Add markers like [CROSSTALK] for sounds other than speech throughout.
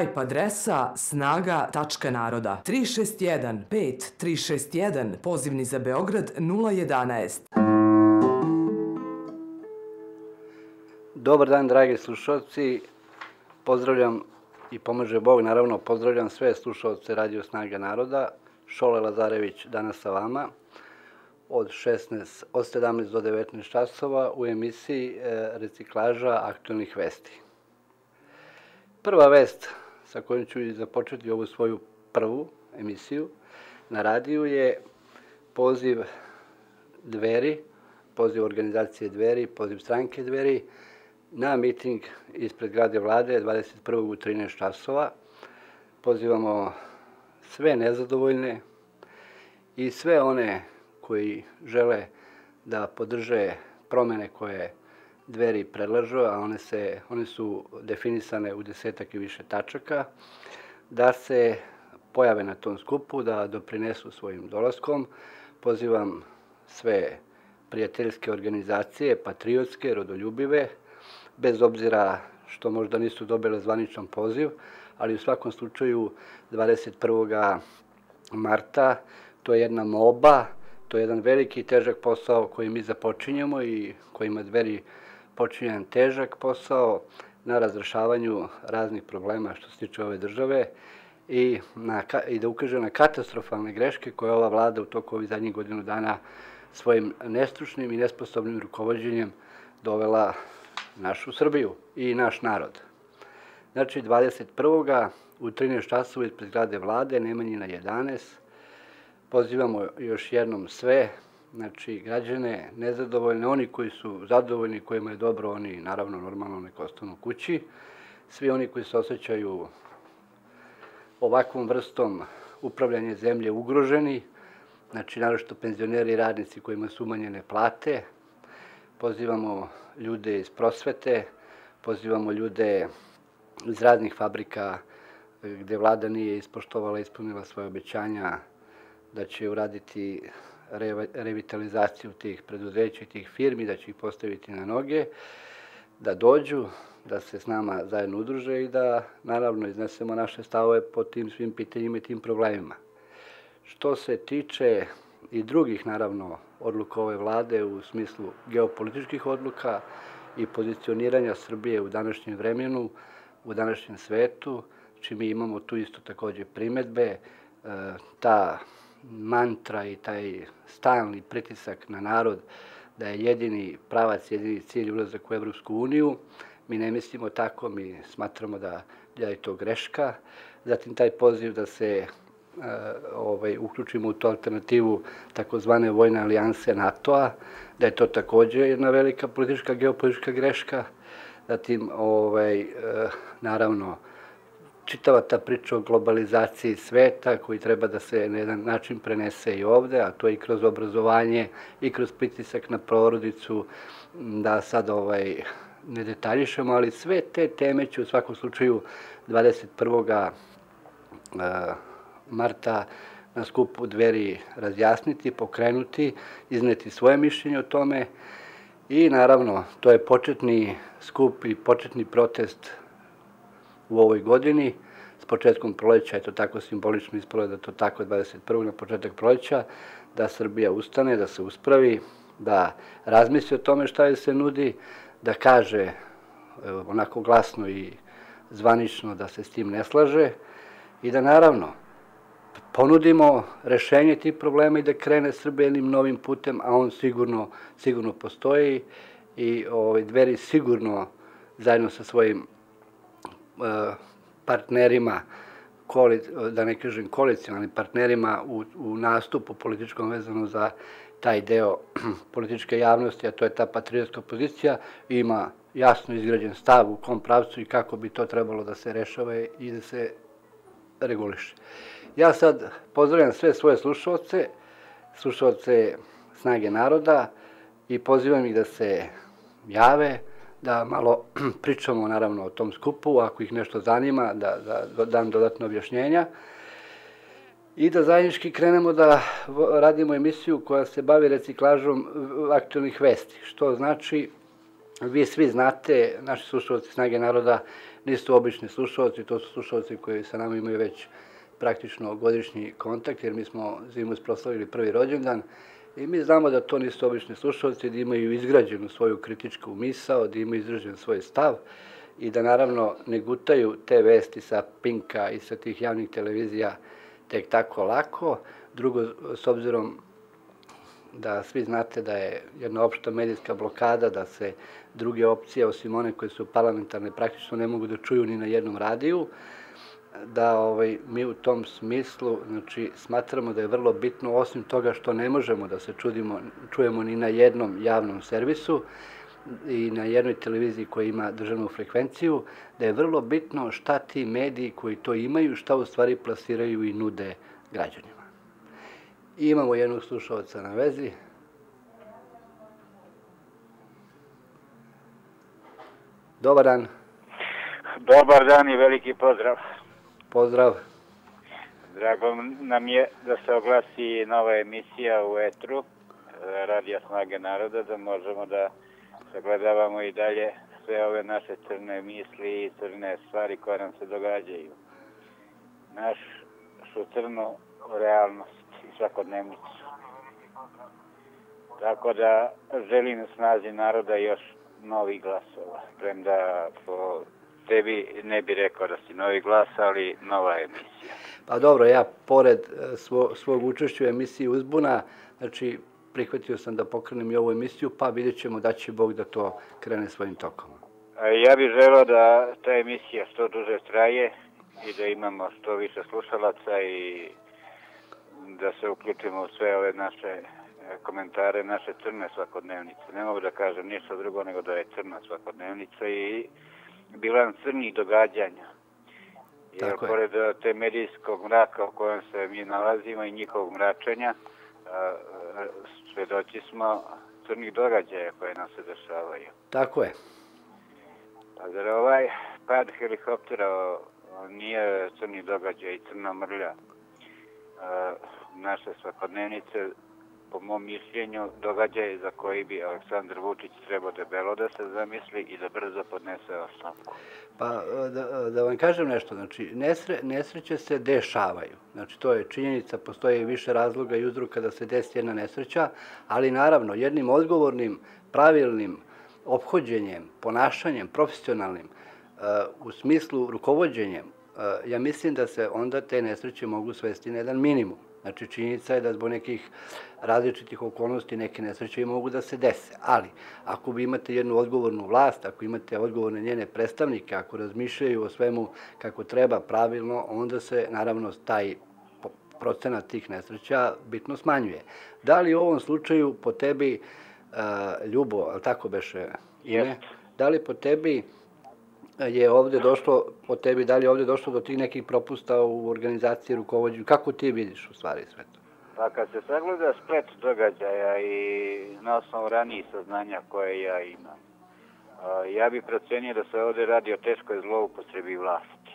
Skype adresa snaga.naroda 361 5 361 pozivni za Beograd 011. Dobar dan, dragi slušalci. Pozdravljam i pomaže Bog, naravno, pozdravljam sve slušalce Radio Snaga Naroda. Šole Lazarević danas sa vama od 16, od 17 do 19 časova u emisiji e, Reciklaža aktualnih vesti. Prva vest sa kojim ću započeti ovu svoju prvu emisiju na radiju je poziv dveri, poziv organizacije dveri, poziv stranke dveri na miting ispred grade vlade 21. u 13 časova. Pozivamo sve nezadovoljne i sve one koji žele da podrže promene koje dveri predlažu, a one, se, one su definisane u desetak i više tačaka, da se pojave na tom skupu, da doprinesu svojim dolaskom. Pozivam sve prijateljske organizacije, patriotske, rodoljubive, bez obzira što možda nisu dobile zvaničan poziv, ali u svakom slučaju 21. marta to je jedna moba, to je jedan veliki i težak posao koji mi započinjemo i kojima dveri počinjen težak posao na razrešavanju raznih problema što se tiče ove države i, na, i da ukaže na katastrofalne greške koje ova vlada u toku ovih zadnjih godinu dana svojim nestručnim i nesposobnim rukovodđenjem dovela našu Srbiju i naš narod. Znači, 21. u 13 časova ispred grade vlade, Nemanjina 11, pozivamo još jednom sve znači građane nezadovoljne, oni koji su zadovoljni, kojima je dobro, oni naravno normalno nek ostanu kući. Svi oni koji se osjećaju ovakvom vrstom upravljanja zemlje ugroženi, znači narošto penzioneri i radnici kojima su umanjene plate, pozivamo ljude iz prosvete, pozivamo ljude iz raznih fabrika eh, gde vlada nije ispoštovala, ispunila svoje obećanja da će uraditi revitalizaciju tih preduzeća i tih firmi, da će ih postaviti na noge, da dođu, da se s nama zajedno udruže i da naravno iznesemo naše stavove po tim svim pitanjima i tim problemima. Što se tiče i drugih naravno odluka ove vlade u smislu geopolitičkih odluka i pozicioniranja Srbije u današnjem vremenu, u današnjem svetu, čime mi imamo tu isto takođe primetbe, e, ta mantra i taj stalni pritisak na narod da je jedini pravac, jedini cilj ulazak u Evropsku uniju. Mi ne mislimo tako, mi smatramo da, da je to greška. Zatim taj poziv da se e, ovaj, uključimo u tu alternativu takozvane vojne alijanse NATO-a, da je to također jedna velika politička, geopolitička greška. Zatim, ovaj, e, naravno, čitava ta priča o globalizaciji sveta koji treba da se na jedan način prenese i ovde, a to je i kroz obrazovanje i kroz pritisak na porodicu, da sad ovaj, ne detaljišemo, ali sve te teme će u svakom slučaju 21. marta na skupu dveri razjasniti, pokrenuti, izneti svoje mišljenje o tome i naravno to je početni skup i početni protest u ovoj godini. S početkom proleća je to tako simbolično ispalo da to tako 21. na početak proleća, da Srbija ustane, da se uspravi, da razmisli o tome šta je se nudi, da kaže onako glasno i zvanično da se s tim ne slaže i da naravno ponudimo rešenje tih problema i da krene Srbija jednim novim putem, a on sigurno, sigurno postoji i ovaj, dveri sigurno zajedno sa svojim E, partnerima, da ne kažem koalicijalnim partnerima u, u nastupu političkom vezano za taj deo [CLEARS THROAT] političke javnosti, a to je ta patriotska pozicija, ima jasno izgrađen stav u kom pravcu i kako bi to trebalo da se rešava i da se reguliše. Ja sad pozdravljam sve svoje slušalce, slušalce Snage naroda i pozivam ih da se jave, da malo [CLEARS THROAT] pričamo naravno o tom skupu, ako ih nešto zanima, da, da dam dodatno objašnjenja. I da zajednički krenemo da radimo emisiju koja se bavi reciklažom aktualnih vesti, što znači Vi svi znate, naši slušalci Snage naroda nisu obični slušalci, to su slušalci koji sa nama imaju već praktično godišnji kontakt, jer mi smo zimu proslavili prvi rođendan i mi znamo da to nisu obični slušalci, da imaju izgrađenu svoju kritičku misao, da imaju izražen svoj stav i da naravno ne gutaju te vesti sa Pinka i sa tih javnih televizija tek tako lako. Drugo, s obzirom da svi znate da je jedna opšta medijska blokada, da se druge opcije, osim one koje su parlamentarne, praktično ne mogu da čuju ni na jednom radiju, da ovaj, mi u tom smislu znači, smatramo da je vrlo bitno, osim toga što ne možemo da se čudimo, čujemo ni na jednom javnom servisu i na jednoj televiziji koja ima državnu frekvenciju, da je vrlo bitno šta ti mediji koji to imaju, šta u stvari plasiraju i nude građanima. I imamo jednog slušalca na vezi. Dobar dan. Dobar dan i veliki pozdrav. Pozdrav. Drago nam je da se oglasi nova emisija u Etru, e, Radija Snage naroda, da možemo da sagledavamo i dalje sve ove naše crne misli i crne stvari koje nam se događaju. Naš su crnu realnost i svakodnevnicu. Tako da želim snazi naroda još novih glasova. Premda po tebi ne bi rekao da si novi glas, ali nova emisija. Pa dobro, ja pored e, svo, svog učešća u emisiji Uzbuna, znači prihvatio sam da pokrenem i ovu emisiju, pa vidjet ćemo da će Bog da to krene svojim tokom. Ja bih želeo da ta emisija što duže traje i da imamo što više slušalaca i da se uključimo u sve ove naše e, komentare, naše crne svakodnevnice. Ne mogu da kažem ništa drugo nego da je crna svakodnevnica i bilan crnih događanja. Jer Tako pored te medijskog mraka u kojem se mi nalazimo i njihovog mračenja, svedoći smo crnih događaja koje nam se dešavaju. Tako je. Pa zar ovaj pad helikoptera nije crni događaj i crna mrlja naše svakodnevnice po mom mišljenju, događaj za koji bi Aleksandar Vučić trebao debelo da se zamisli i da brzo podnese ostavku. Pa, da, da vam kažem nešto, znači, nesre, nesreće se dešavaju. Znači, to je činjenica, postoje više razloga i uzroka da se desi jedna nesreća, ali naravno, jednim odgovornim, pravilnim obhođenjem, ponašanjem, profesionalnim, uh, u smislu rukovodđenjem, uh, ja mislim da se onda te nesreće mogu svesti na jedan minimum. Znači, činjenica je da zbog nekih različitih okolnosti neke nesreće mogu da se dese. Ali, ako vi imate jednu odgovornu vlast, ako imate odgovorne njene predstavnike, ako razmišljaju o svemu kako treba pravilno, onda se, naravno, taj procenat tih nesreća bitno smanjuje. Da li u ovom slučaju po tebi, uh, Ljubo, ali tako beše ime, da li po tebi je ovde došlo, po tebi, da li je ovde došlo do tih nekih propusta u organizaciji rukovodđenja? Kako ti vidiš u stvari sve to? Pa kad se sagleda splet događaja i na osnovu ranijih saznanja koje ja imam, ja bih procenio da se ovde radi o teškoj zloupotrebi vlasti.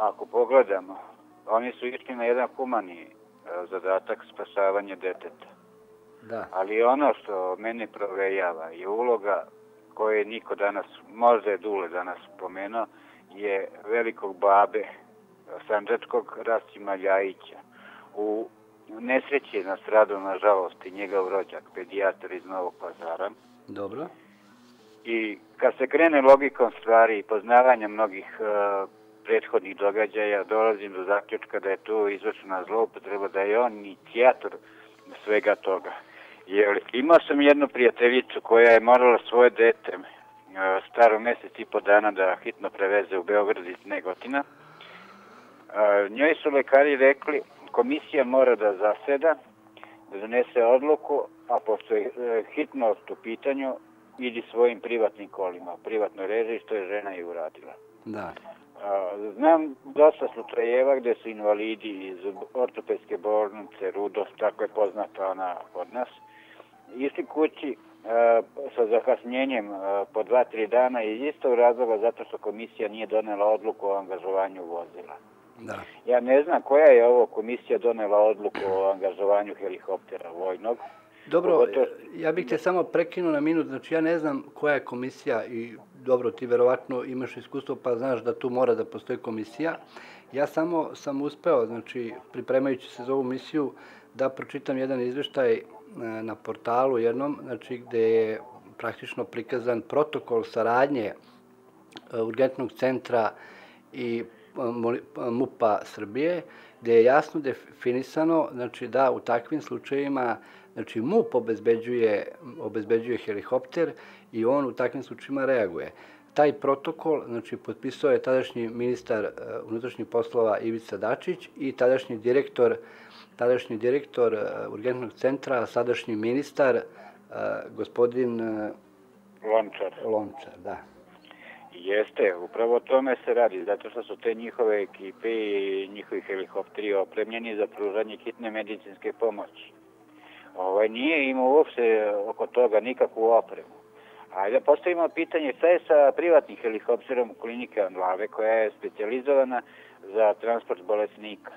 Ako pogledamo, oni su išli na jedan humani zadatak spasavanja deteta. Da. Ali ono što mene provejava je uloga koje niko danas, možda je Dule danas pomenuo, je velikog babe Sanđačkog Rasima Ljajića. U nesreći je nastradao, nažalost, i njegov rođak, pedijatar iz Novog pazara. Dobro. I kad se krene logikom stvari i poznavanja mnogih uh, prethodnih događaja, dolazim do zaključka da je to izvršena zloupotreba, da je on inicijator svega toga. Jer imao sam jednu prijateljicu koja je morala svoje dete e, staro mjesec i po dana da hitno preveze u Beograd iz Negotina. E, njoj su lekari rekli komisija mora da zaseda, da donese odluku, a pošto je e, hitnost u pitanju, idi svojim privatnim kolima, privatnoj reži, što je žena i uradila. Da. Znam dosta slučajeva gde su invalidi iz ortopedske bolnice, Rudos, tako je poznata ona od nas, išli kući e, sa zakasnjenjem e, po dva, tri dana iz istog razloga zato što komisija nije donela odluku o angažovanju vozila. Da. Ja ne znam koja je ovo komisija donela odluku o angažovanju helikoptera vojnog. Dobro, Pogotovo... ja bih te samo prekinuo na minut, znači ja ne znam koja je komisija i dobro, ti verovatno imaš iskustvo pa znaš da tu mora da postoji komisija. Ja samo sam uspeo, znači pripremajući se za ovu misiju, da pročitam jedan izveštaj E, na portalu jednom, znači gde je praktično prikazan protokol saradnje e, urgentnog centra i e, MUPA Srbije, gde je jasno definisano znači, da u takvim slučajevima znači, MUP obezbeđuje, obezbeđuje helikopter i on u takvim slučajima reaguje. Taj protokol znači, potpisao je tadašnji ministar unutrašnjih poslova Ivica Dačić i tadašnji direktor, tadašnji direktor uh, urgentnog centra, sadašnji ministar uh, gospodin uh, Lončar. Lončar, da. Jeste, upravo o tome se radi, zato što su te njihove ekipe i njihovi helikopteri opremljeni za pružanje hitne medicinske pomoći. Ovaj, nije imao uopšte oko toga nikakvu opremu. Ajde postavimo pitanje šta je sa privatnim helikopterom klinike Andlave koja je specializowana za transport bolesnika.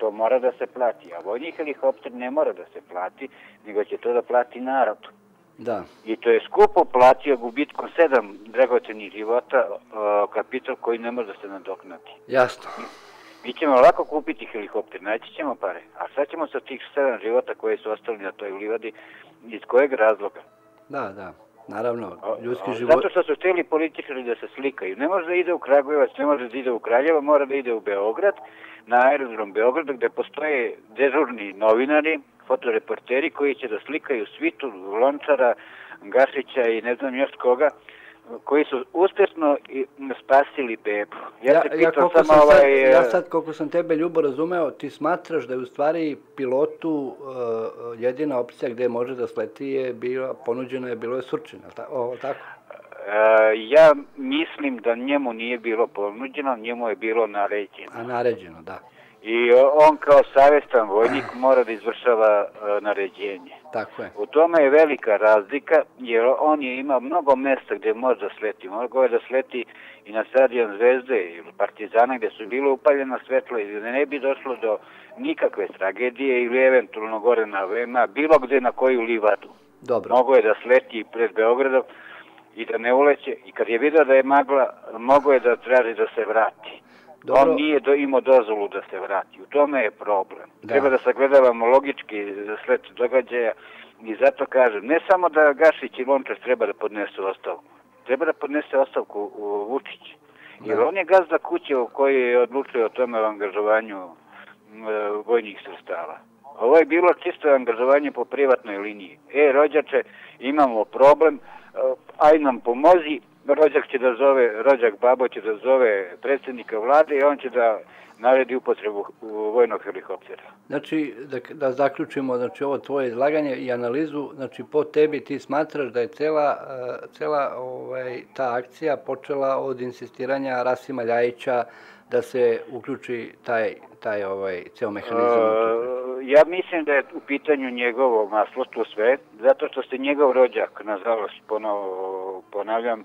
To mora da se plati, a vojni helikopter ne mora da se plati, nego će to da plati narod. Da. I to je skupo platio gubitkom sedam dragocenih života uh, kapital koji ne može da se nadoknati. Jasno. Mi ćemo lako kupiti helikopter, naći ćemo pare. A šta ćemo sa tih sedam života koje su ostali na toj livadi, iz kojeg razloga? Da, da. Naravno, ljudski život... Zato što su htjeli političari da se slikaju. Ne može da ide u Kragujevac, ne može da ide u Kraljevo, mora da ide u Beograd, na aerodrom Beograd, gde postoje dežurni novinari, fotoreporteri koji će da slikaju svitu Lončara, Gašića i ne znam još koga, koji su uspešno spasili bebu. Ja, ja, ja, sam sam ovaj... sad, ja sad, koliko sam tebe ljubo razumeo, ti smatraš da je u stvari pilotu uh, jedina opcija gde može da sleti je bila, ponuđena je bilo je Surčina, o, tako? Uh, ja mislim da njemu nije bilo ponuđeno, njemu je bilo naređeno. A naređeno, da. I on kao savjestan vojnik mora da izvršava uh, naređenje. Tako je. U tome je velika razlika, jer on je ima mnogo mesta gdje može da sleti. Mogo je da sleti i na stadion Zvezde ili Partizana gdje su bilo upaljena svetla i da ne bi došlo do nikakve tragedije ili eventualno gore na Vema, bilo gdje na koju livadu. Dobro. Mogo je da sleti pred Beogradom i da ne uleće. I kad je vidio da je magla, mogo je da traži da se vrati. Dobro. On nije do, imao dozvolu da se vrati. U tome je problem. Da. Treba da sagledavamo logički sled događaja i zato kažem, ne samo da Gašić i Lončar treba da podnesu ostavku. Treba da podnese ostavku u Vučić. Jer da. on je gazda kuće u kojoj je odlučio o tome o angažovanju e, vojnih sredstava. Ovo je bilo čisto angažovanje po privatnoj liniji. E, rođače, imamo problem, Eh, aj nam pomozi, rođak će da zove, rođak babo će da zove predsjednika vlade i on će da naredi upotrebu vojnog helikoptera. Znači, da, da zaključimo znači, ovo tvoje izlaganje i analizu, znači po tebi ti smatraš da je cela, eh, cela ovaj, ta akcija počela od insistiranja Rasima Ljajića da se uključi taj, taj ovaj, ceo mehanizam? Uh, ja mislim da je u pitanju njegovo maslo tu sve, zato što se njegov rođak, nažalost, ponavljam,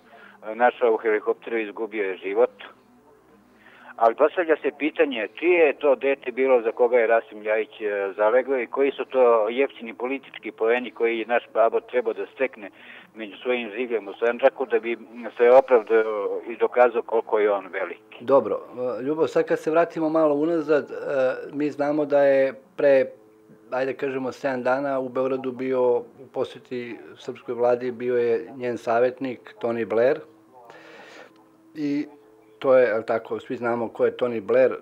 našao u helikopteru i izgubio je život. Ali postavlja se pitanje čije je to dete bilo za koga je Rasim Ljajić e, zalegao i koji su to jeftini politički poeni koji naš babo trebao da stekne među svojim življem u Sanđaku da bi se opravdao i dokazao koliko je on veliki. Dobro, e, Ljubo, sad kad se vratimo malo unazad, e, mi znamo da je pre ajde kažemo, 7 dana u Beogradu bio u posjeti srpskoj vladi, bio je njen savjetnik Tony Blair, I to je, tako, svi znamo ko je Tony Blair,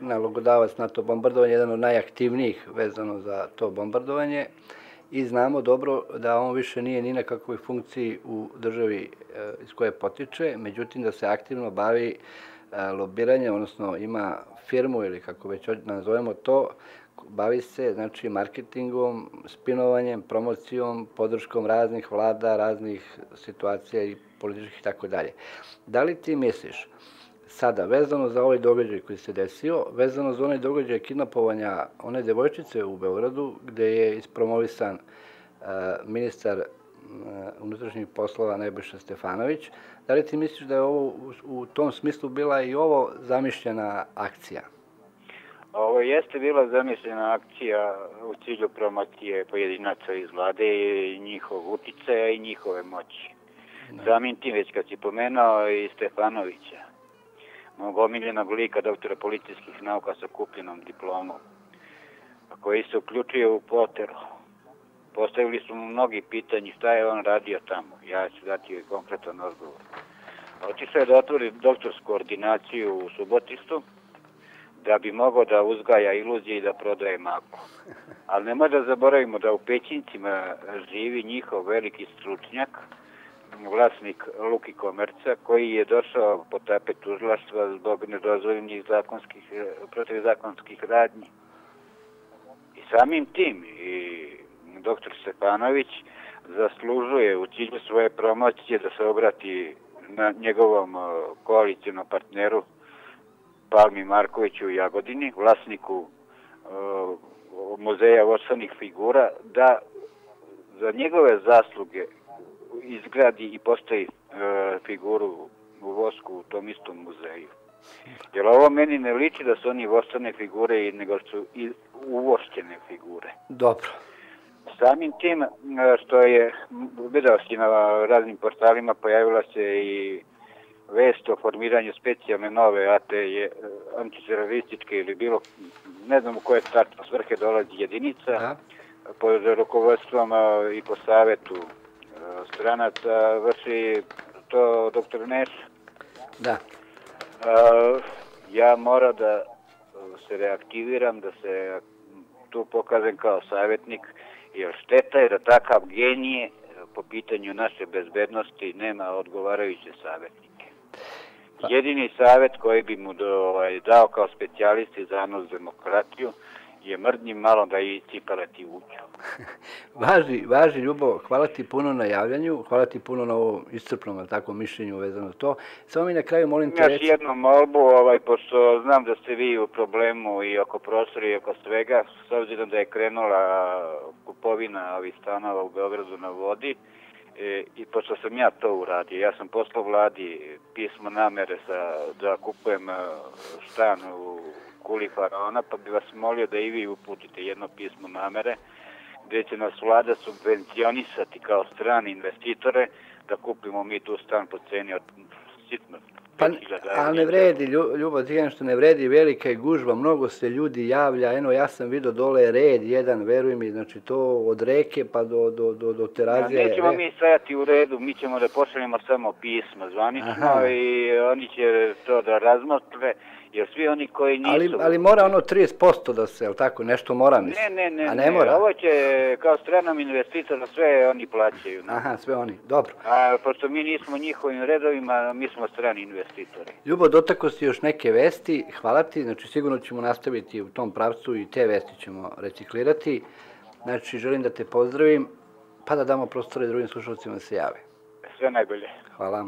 nalogodavac na to bombardovanje, jedan od najaktivnijih vezano za to bombardovanje. I znamo dobro da on više nije ni na kakvoj funkciji u državi e, iz koje potiče, međutim da se aktivno bavi lobiranje, lobiranjem, odnosno ima firmu ili kako već nazovemo to, bavi se znači marketingom, spinovanjem, promocijom, podrškom raznih vlada, raznih situacija i političkih i tako dalje. Da li ti misliš sada, vezano za ovaj događaj koji se desio, vezano za onaj događaj kidnapovanja one devojčice u Beogradu, gde je ispromovisan uh, ministar uh, unutrašnjih poslova Najboljša Stefanović, da li ti misliš da je ovo u, u tom smislu bila i ovo zamišljena akcija? Ovo jeste bila zamišljena akcija u cilju promocije pojedinaca iz vlade i njihov uticaja i njihove moći. Samim tim već kad si pomenao i Stefanovića, mog omiljenog lika doktora policijskih nauka sa kupljenom diplomom, koji se uključio u Poteru. Postavili su mu mnogi pitanji šta je on radio tamo. Ja ću dati konkretan odgovor. Otišao je da otvori doktorsku ordinaciju u Subotistu, da bi mogao da uzgaja iluzije i da prodaje maku. Ali ne da zaboravimo da u Pećincima živi njihov veliki stručnjak, vlasnik Luki Komerca, koji je došao po tapet tužilaštva zbog nedozvoljenih zakonskih, e, protivzakonskih radnji. I samim tim i dr. Stepanović zaslužuje u cilju svoje promocije da se obrati na njegovom e, koalicijenom partneru Palmi Markoviću u Jagodini, vlasniku uh, muzeja vosanih figura, da za njegove zasluge izgradi i postoji uh, figuru u vosku u tom istom muzeju. Jer ovo meni ne liči da su oni vostane figure, nego su i uvošćene figure. Dobro. Samim tim što je, vidio si na raznim portalima, pojavila se i vest o formiranju specijalne nove AT je antiterorističke ili bilo, ne znam u koje startno svrhe dolazi jedinica, da. pod rukovodstvom i po savetu stranaca vrši to doktor Neš. Da. Ja mora da se reaktiviram, da se tu pokazem kao savjetnik, jer šteta je da takav genije po pitanju naše bezbednosti nema odgovarajuće savjetnike. Pa. Jedini savjet koji bi mu do, ovaj, dao kao specijalisti za anos demokratiju je mrdnji malo da i cipale ti uđu. [LAUGHS] važi, važi Ljubo, hvala ti puno na javljanju, hvala ti puno na ovom iscrpnom tako, mišljenju vezano to. Samo mi na kraju molim te reći... Još jednu molbu, ovaj, pošto znam da ste vi u problemu i oko prostora i oko svega, s obzirom da je krenula kupovina ovih stanova u Beogradu na vodi, E, I pošto sam ja to uradio, ja sam poslao vladi pismo namere sa, da kupujem e, stan u Kuli Faraona, pa bi vas molio da i vi uputite jedno pismo namere, gdje će nas vlada subvencionisati kao strani investitore, da kupimo mi tu stan po ceni od sitno Pa, ali ne vredi, ljubav, ti što ne vredi, velika je gužba, mnogo se ljudi javlja, eno, ja sam vidio dole red, jedan, veruj mi, znači to od reke pa do, do, do, do terazije. Ja, nećemo mi stajati u redu, mi ćemo da pošaljemo samo pisma zvanično i oni će to da razmotre, jer svi oni koji nisu... Ali, ali mora ono 30% da se, tako, nešto mora misli. Ne, ne, ne, A ne, ne mora. ovo će kao stranom investitoru sve oni plaćaju. Ne? Aha, sve oni, dobro. A pošto mi nismo njihovim redovima, mi smo strani investitori. Ljubo, dotako si još neke vesti, hvala ti, znači sigurno ćemo nastaviti u tom pravcu i te vesti ćemo reciklirati. Znači, želim da te pozdravim, pa da damo prostore drugim slušalcima da se jave. Sve najbolje. Hvala.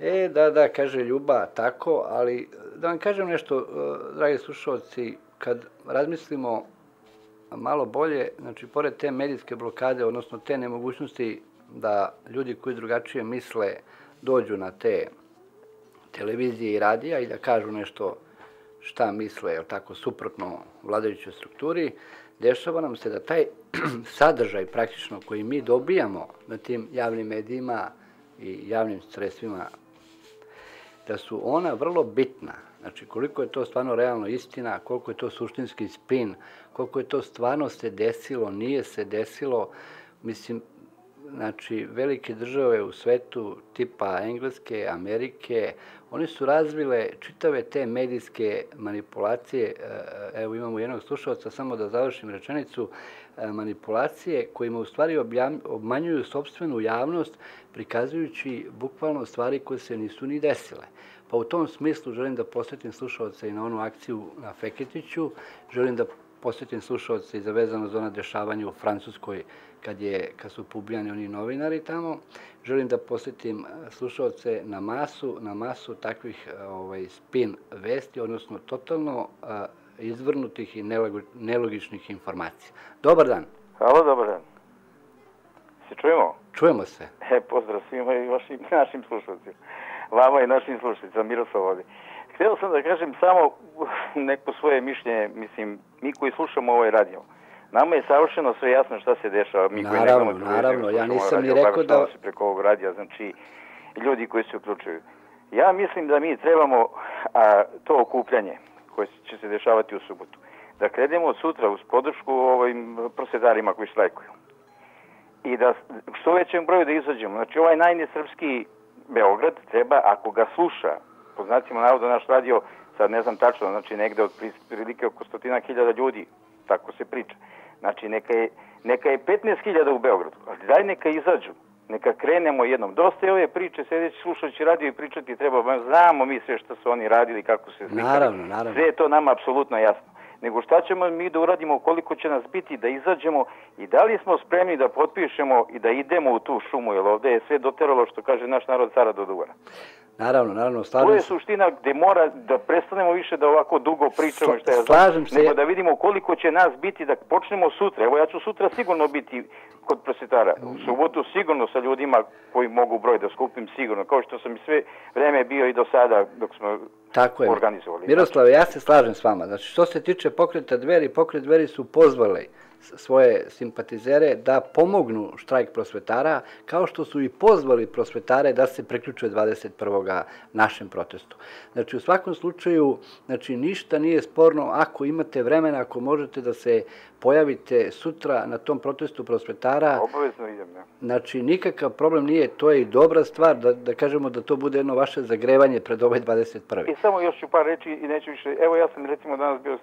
E, da, da, kaže Ljuba, tako, ali da vam kažem nešto, e, dragi slušalci, kad razmislimo malo bolje, znači, pored te medijske blokade, odnosno te nemogućnosti da ljudi koji drugačije misle dođu na te televizije i radija i da kažu nešto šta misle, je tako, suprotno vladajućoj strukturi, dešava nam se da taj [CLEARS THROAT] sadržaj praktično koji mi dobijamo na tim javnim medijima i javnim sredstvima da su ona vrlo bitna. Znači, koliko je to stvarno realno istina, koliko je to suštinski spin, koliko je to stvarno se desilo, nije se desilo. Mislim, znači, velike države u svetu, tipa Engleske, Amerike, oni su razvile čitave te medijske manipulacije. E, evo, imamo jednog slušalca, samo da završim rečenicu, E, manipulacije kojima u stvari obmanjuju sobstvenu javnost, prikazujući bukvalno stvari koje se nisu ni desile. Pa u tom smislu želim da posjetim slušalce i na onu akciju na Feketiću, želim da posjetim slušalce i zavezano za ono dešavanje u Francuskoj kad, je, kad su publijani oni novinari tamo. Želim da posjetim e, slušalce na masu, na masu takvih e, ovaj, spin vesti, odnosno totalno izvrnutih i nelogičnih informacija. Dobar dan. Halo, dobar dan. Se čujemo? Čujemo se. E, pozdrav svima i vašim [LAUGHS] našim slušalcima vama i našim slušnicama, Miroslav ovdje. htio sam da kažem samo [LAUGHS] neko svoje mišljenje, mislim, mi koji slušamo ovaj radio, nama je savršeno sve jasno šta se dešava. Mi koji naravno, naravno, ja nisam ni rekao da... Se preko ovog radija, znači, ljudi koji se uključuju. Ja mislim da mi trebamo a, to okupljanje koje će se dešavati u subotu, da krenemo od sutra uz podršku ovim prosvjetarima koji štrajkuju. I da što većem broju da izađemo. Znači, ovaj najnesrpski Beograd treba, ako ga sluša, po znacima navoda naš radio, sad ne znam tačno, znači negde od prilike oko stotina hiljada ljudi, tako se priča. Znači neka je, neka je 15 hiljada u Beogradu, ali daj neka izađu, neka krenemo jednom. Dosta je ove priče, sedeći slušajući radio i pričati treba, znamo mi sve što su oni radili, kako se slikali. Naravno, naravno. Sve je to nama apsolutno jasno. Nego šta ćemo mi da uradimo, koliko će nas biti, da izađemo i da li smo spremni da potpišemo i da idemo u tu šumu, jer ovde je sve doteralo što kaže naš narod cara do duvara. Naravno, naravno, slažem To je suština gde mora da prestanemo više da ovako dugo pričamo što je slažem se. Nego da vidimo koliko će nas biti da počnemo sutra. Evo ja ću sutra sigurno biti kod prosvetara. U subotu sigurno sa ljudima koji mogu broj da skupim sigurno. Kao što sam i sve vreme bio i do sada dok smo Tako je. organizovali. Miroslave, ja se slažem s vama. Znači, što se tiče pokreta dveri, pokret dveri su pozvali svoje simpatizere da pomognu štrajk prosvetara, kao što su i pozvali prosvetare da se preključuje 21. našem protestu. Znači, u svakom slučaju, znači, ništa nije sporno ako imate vremena, ako možete da se pojavite sutra na tom protestu prosvetara. Obavezno idem, ne. Znači, nikakav problem nije, to je i dobra stvar, da, da kažemo da to bude jedno vaše zagrevanje pred ovaj 21. I samo još ću par reći i neću više. Evo, ja sam recimo danas bio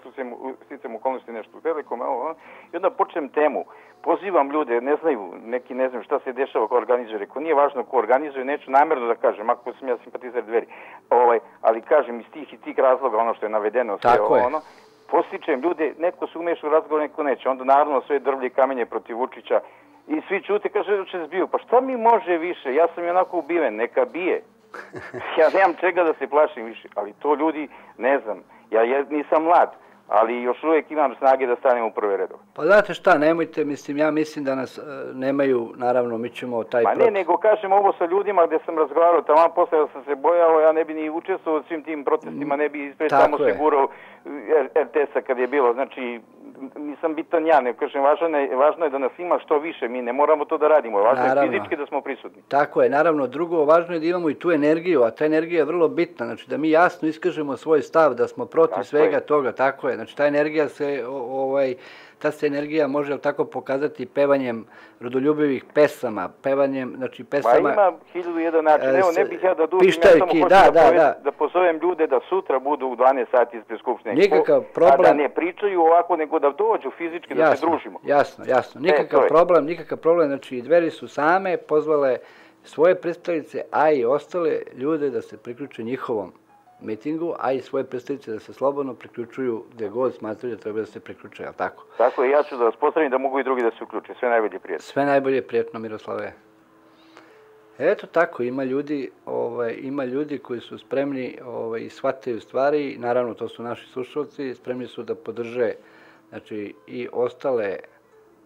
sticam okolnosti nešto u Telekom, evo, i onda počnem temu. Pozivam ljude, ne znaju, neki ne znam šta se dešava ko organizuje. Reko, nije važno ko organizuje, neću namjerno da kažem, ako sam ja simpatizer dveri. Ovaj, ali kažem iz tih i tih razloga, ono što je navedeno, sve Tako je. ono, postičem ljude, neko se umeša u razgovor, neko neće. Onda naravno sve drvlje kamenje protiv Vučića i svi čute, kaže, će zbiju. Pa šta mi može više? Ja sam i onako ubiven, neka bije. [LAUGHS] ja nemam čega da se plašim više, ali to ljudi ne znam. Ja nisam mlad, ali još uvijek imam snage da stanem u prve redove. Pa znate šta, nemojte, mislim, ja mislim da nas e, nemaju, naravno, mi ćemo taj Pa ne, nego kažem ovo sa ljudima gdje sam razgovarao, tamo posle da sam se bojao, ja ne bi ni učestvovao u svim tim protestima, ne bi ispred samo sigurao RTS-a kad je bilo, znači nisam bitan ja, ne kažem, važno je, važno je da nas ima što više, mi ne moramo to da radimo, važno naravno. je fizički da smo prisutni. Tako je, naravno, drugo, važno je da imamo i tu energiju, a ta energija je vrlo bitna, znači da mi jasno iskažemo svoj stav, da smo protiv tako svega je. toga, tako je, znači ta energija se, ovaj, ta se energija može tako pokazati pevanjem rodoljubivih pesama, pevanjem, znači pesama... Ma ima hiljadu jedan način, evo ne bih ja da dužim, ja samo hoću da, da, da, da. pozovem ljude da sutra budu u 12 sati ispred Skupštine. Nikakav problem... A da ne pričaju ovako, nego da dođu fizički, jasno, da se družimo. Jasno, jasno, nikakav e, problem, nikakav problem, znači i dveri su same pozvale svoje predstavnice, a i ostale ljude da se priključe njihovom mitingu, a i svoje predstavnice da se slobodno priključuju gde god smatraju da treba da se priključuje, ali tako? Tako je, ja ću da vas postavim da mogu i drugi da se uključe. Sve najbolje prijetno. Sve najbolje prijetno, Miroslave. Eto tako, ima ljudi, ovaj, ima ljudi koji su spremni ovaj, i shvataju stvari, naravno to su naši slušalci, spremni su da podrže znači, i ostale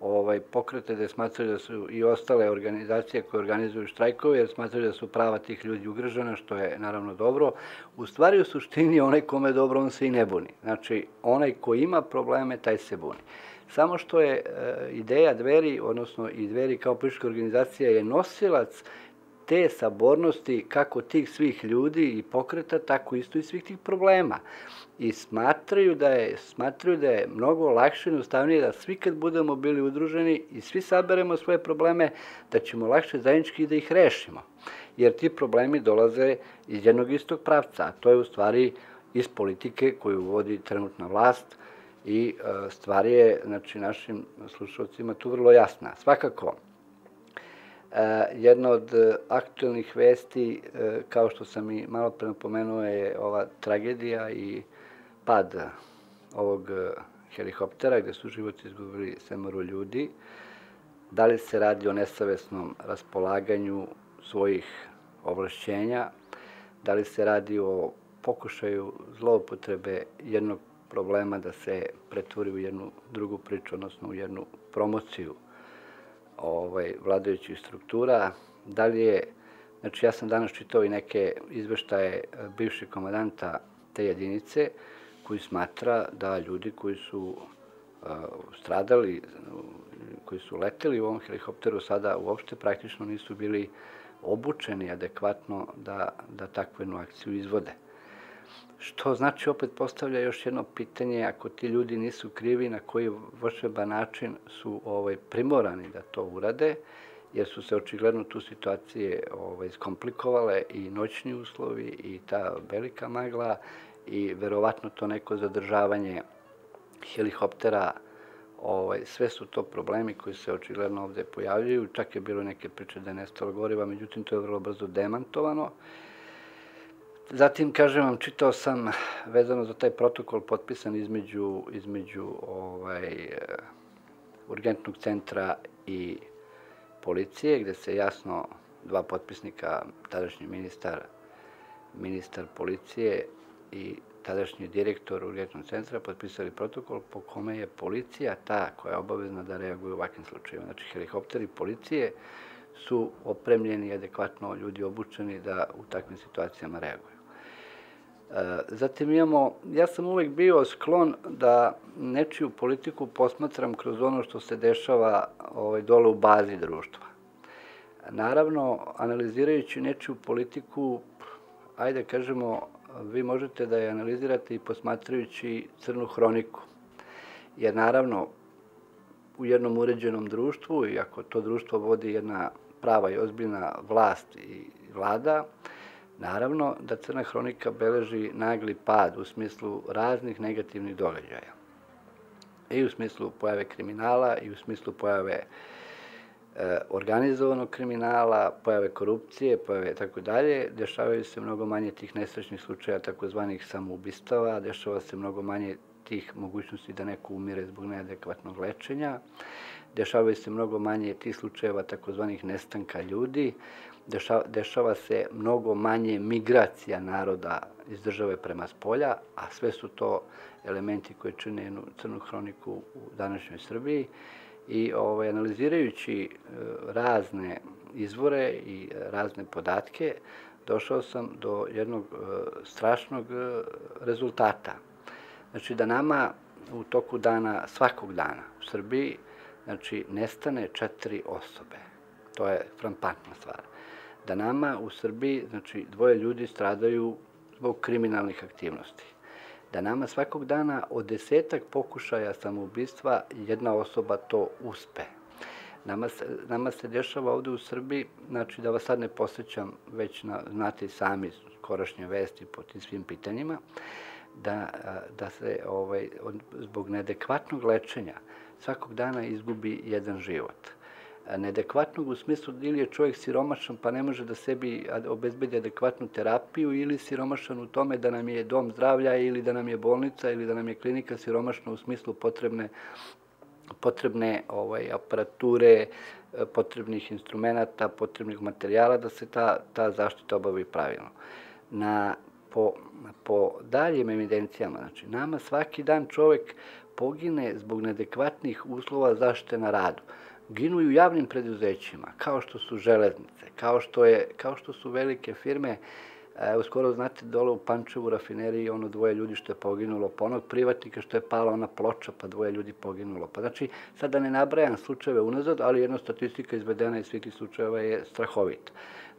ovaj, pokrete da smatraju da su i ostale organizacije koje organizuju štrajkove, jer smatraju da su prava tih ljudi ugrožena, što je naravno dobro. U stvari, u suštini, onaj kome je dobro, on se i ne buni. Znači, onaj ko ima probleme, taj se buni. Samo što je e, ideja dveri, odnosno i dveri kao politička organizacija, je nosilac te sabornosti kako tih svih ljudi i pokreta, tako isto i svih tih problema i smatraju da je smatraju da je mnogo lakše i jednostavnije da svi kad budemo bili udruženi i svi saberemo svoje probleme, da ćemo lakše zajednički da ih rešimo. Jer ti problemi dolaze iz jednog istog pravca, a to je u stvari iz politike koju vodi trenutna vlast i e, stvar je znači, našim slušalcima tu vrlo jasna. Svakako, e, jedna od aktualnih vesti, e, kao što sam i malo pre napomenuo, je ova tragedija i pad eh, ovog eh, helikoptera gdje su život izgubili semoro ljudi, da li se radi o nesavesnom raspolaganju svojih ovlašćenja, da li se radi o pokušaju zloupotrebe jednog problema da se pretvori u jednu drugu priču, odnosno u jednu promociju ovaj, vladajućih struktura, da li je, znači ja sam danas čitao i neke izveštaje bivšeg komadanta te jedinice koji smatra da ljudi koji su stradali, koji su leteli u ovom helikopteru sada uopšte praktično nisu bili obučeni adekvatno da, da takvu jednu akciju izvode. Što znači opet postavlja još jedno pitanje, ako ti ljudi nisu krivi, na koji vršeba način su ovaj, primorani da to urade, jer su se očigledno tu situacije ovaj, skomplikovale i noćni uslovi i ta velika magla i verovatno to neko zadržavanje helikoptera, ovaj, sve su to problemi koji se očigledno ovde pojavljaju. Čak je bilo neke priče da je nestalo goriva, međutim to je vrlo brzo demantovano. Zatim, kažem vam, čitao sam vezano za taj protokol potpisan između, između ovaj, urgentnog centra i policije, gde se jasno dva potpisnika, tadašnji ministar, ministar policije i tadašnji direktor urgentnog centra potpisali protokol po kome je policija ta koja je obavezna da reaguje u ovakvim slučajima. Znači, helikopteri policije su opremljeni adekvatno ljudi obučeni da u takvim situacijama reaguju. E, zatim imamo, ja sam uvek bio sklon da nečiju politiku posmatram kroz ono što se dešava ovaj, dole u bazi društva. Naravno, analizirajući nečiju politiku, ajde kažemo, vi možete da je analizirate i posmatrajući crnu hroniku. Jer naravno, u jednom uređenom društvu, i ako to društvo vodi jedna prava i ozbiljna vlast i vlada, naravno da crna hronika beleži nagli pad u smislu raznih negativnih događaja. I u smislu pojave kriminala, i u smislu pojave E, organizovanog kriminala, pojave korupcije, pojave tako dalje, dešavaju se mnogo manje tih nesrećnih slučaja takozvanih samoubistava, dešava se mnogo manje tih mogućnosti da neko umire zbog neadekvatnog lečenja, dešavaju se mnogo manje tih slučajeva takozvanih nestanka ljudi, dešava, dešava se mnogo manje migracija naroda iz države prema spolja, a sve su to elementi koji čine jednu crnu hroniku u današnjoj Srbiji i ovaj, analizirajući e, razne izvore i razne podatke, došao sam do jednog e, strašnog e, rezultata. Znači da nama u toku dana, svakog dana u Srbiji, znači nestane četiri osobe. To je frampantna stvar. Da nama u Srbiji, znači dvoje ljudi stradaju zbog kriminalnih aktivnosti da nama svakog dana od desetak pokušaja samoubistva jedna osoba to uspe. Nama se, nama se dešava ovde u Srbiji, znači da vas sad ne posjećam, već na, znate sami skorašnje vesti po tim svim pitanjima, da, da se ovaj, zbog neadekvatnog lečenja svakog dana izgubi jedan život neadekvatnog u smislu da ili je čovjek siromašan pa ne može da sebi obezbedi adekvatnu terapiju ili siromašan u tome da nam je dom zdravlja ili da nam je bolnica ili da nam je klinika siromašna u smislu potrebne potrebne ovaj, aparature, eh, potrebnih instrumenta, potrebnih materijala da se ta, ta zaštita obavi pravilno. Na, po, po daljim evidencijama, znači, nama svaki dan čovjek pogine zbog neadekvatnih uslova zaštite na radu ginu i u javnim preduzećima, kao što su železnice, kao što, je, kao što su velike firme, E, uskoro znate dole u Pančevu rafineriji ono dvoje ljudi što je poginulo, pa onog privatnika što je pala ona ploča, pa dvoje ljudi poginulo. Pa znači, sad da ne nabrajam slučajeve unazad, ali jedna statistika izvedena iz svih tih slučajeva je strahovita.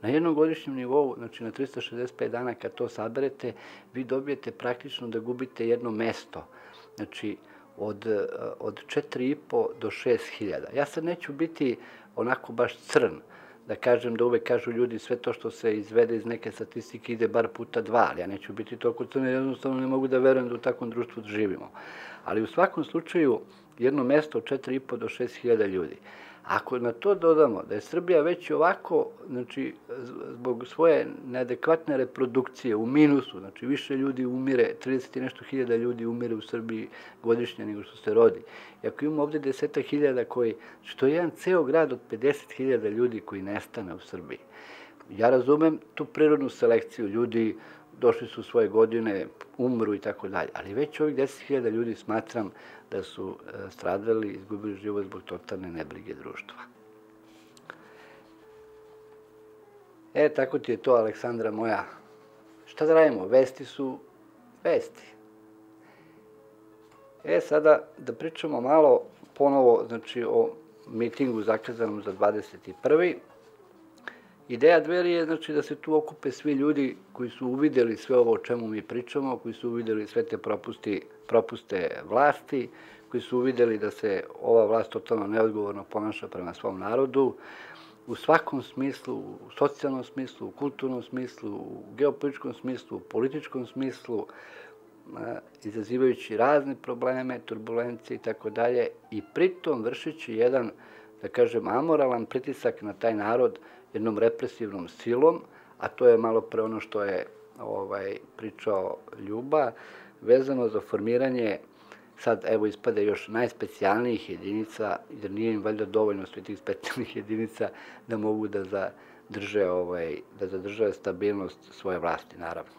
Na jednom godišnjem nivou, znači na 365 dana kad to saberete, vi dobijete praktično da gubite jedno mesto. Znači, od, eh, od 4,5 do 6.000. Ja sad neću biti onako baš crn, da kažem da uvek kažu ljudi sve to što se izvede iz neke statistike ide bar puta dva, ali ja neću biti toliko crn, jednostavno ne mogu da verujem da u takvom društvu živimo. Ali u svakom slučaju jedno mesto od 4,5 do 6.000 ljudi. Ako na to dodamo da je Srbija već ovako, znači, zbog svoje neadekvatne reprodukcije u minusu, znači više ljudi umire, 30 i nešto hiljada ljudi umire u Srbiji godišnje nego što se rodi. I ako imamo ovdje deseta hiljada koji, što je jedan ceo grad od 50 hiljada ljudi koji nestane u Srbiji. Ja razumem tu prirodnu selekciju ljudi, došli su svoje godine, umru i tako dalje. Ali već ovih 10.000 ljudi smatram da su e, stradali, izgubili život zbog totalne nebrige društva. E, tako ti je to, Aleksandra moja. Šta da radimo? Vesti su, Vesti. E, sada da pričamo malo ponovo, znači, o mitingu zakazanom za 21. Ideja dveri je znači, da se tu okupe svi ljudi koji su uvideli sve ovo o čemu mi pričamo, koji su uvideli sve te propusti, propuste vlasti, koji su uvideli da se ova vlast totalno neodgovorno ponaša prema svom narodu, u svakom smislu, u socijalnom smislu, u kulturnom smislu, u geopolitičkom smislu, u političkom smislu, izazivajući razne probleme, turbulencije i tako dalje, i pritom vršići jedan, da kažem, amoralan pritisak na taj narod jednom represivnom silom, a to je malo pre ono što je ovaj, pričao Ljuba, vezano za formiranje sad evo ispade još najspecijalnijih jedinica, jer nije im valjda dovoljno sve tih specijalnih [LAUGHS] jedinica da mogu da zadrže, ovaj, da zadrže stabilnost svoje vlasti, naravno.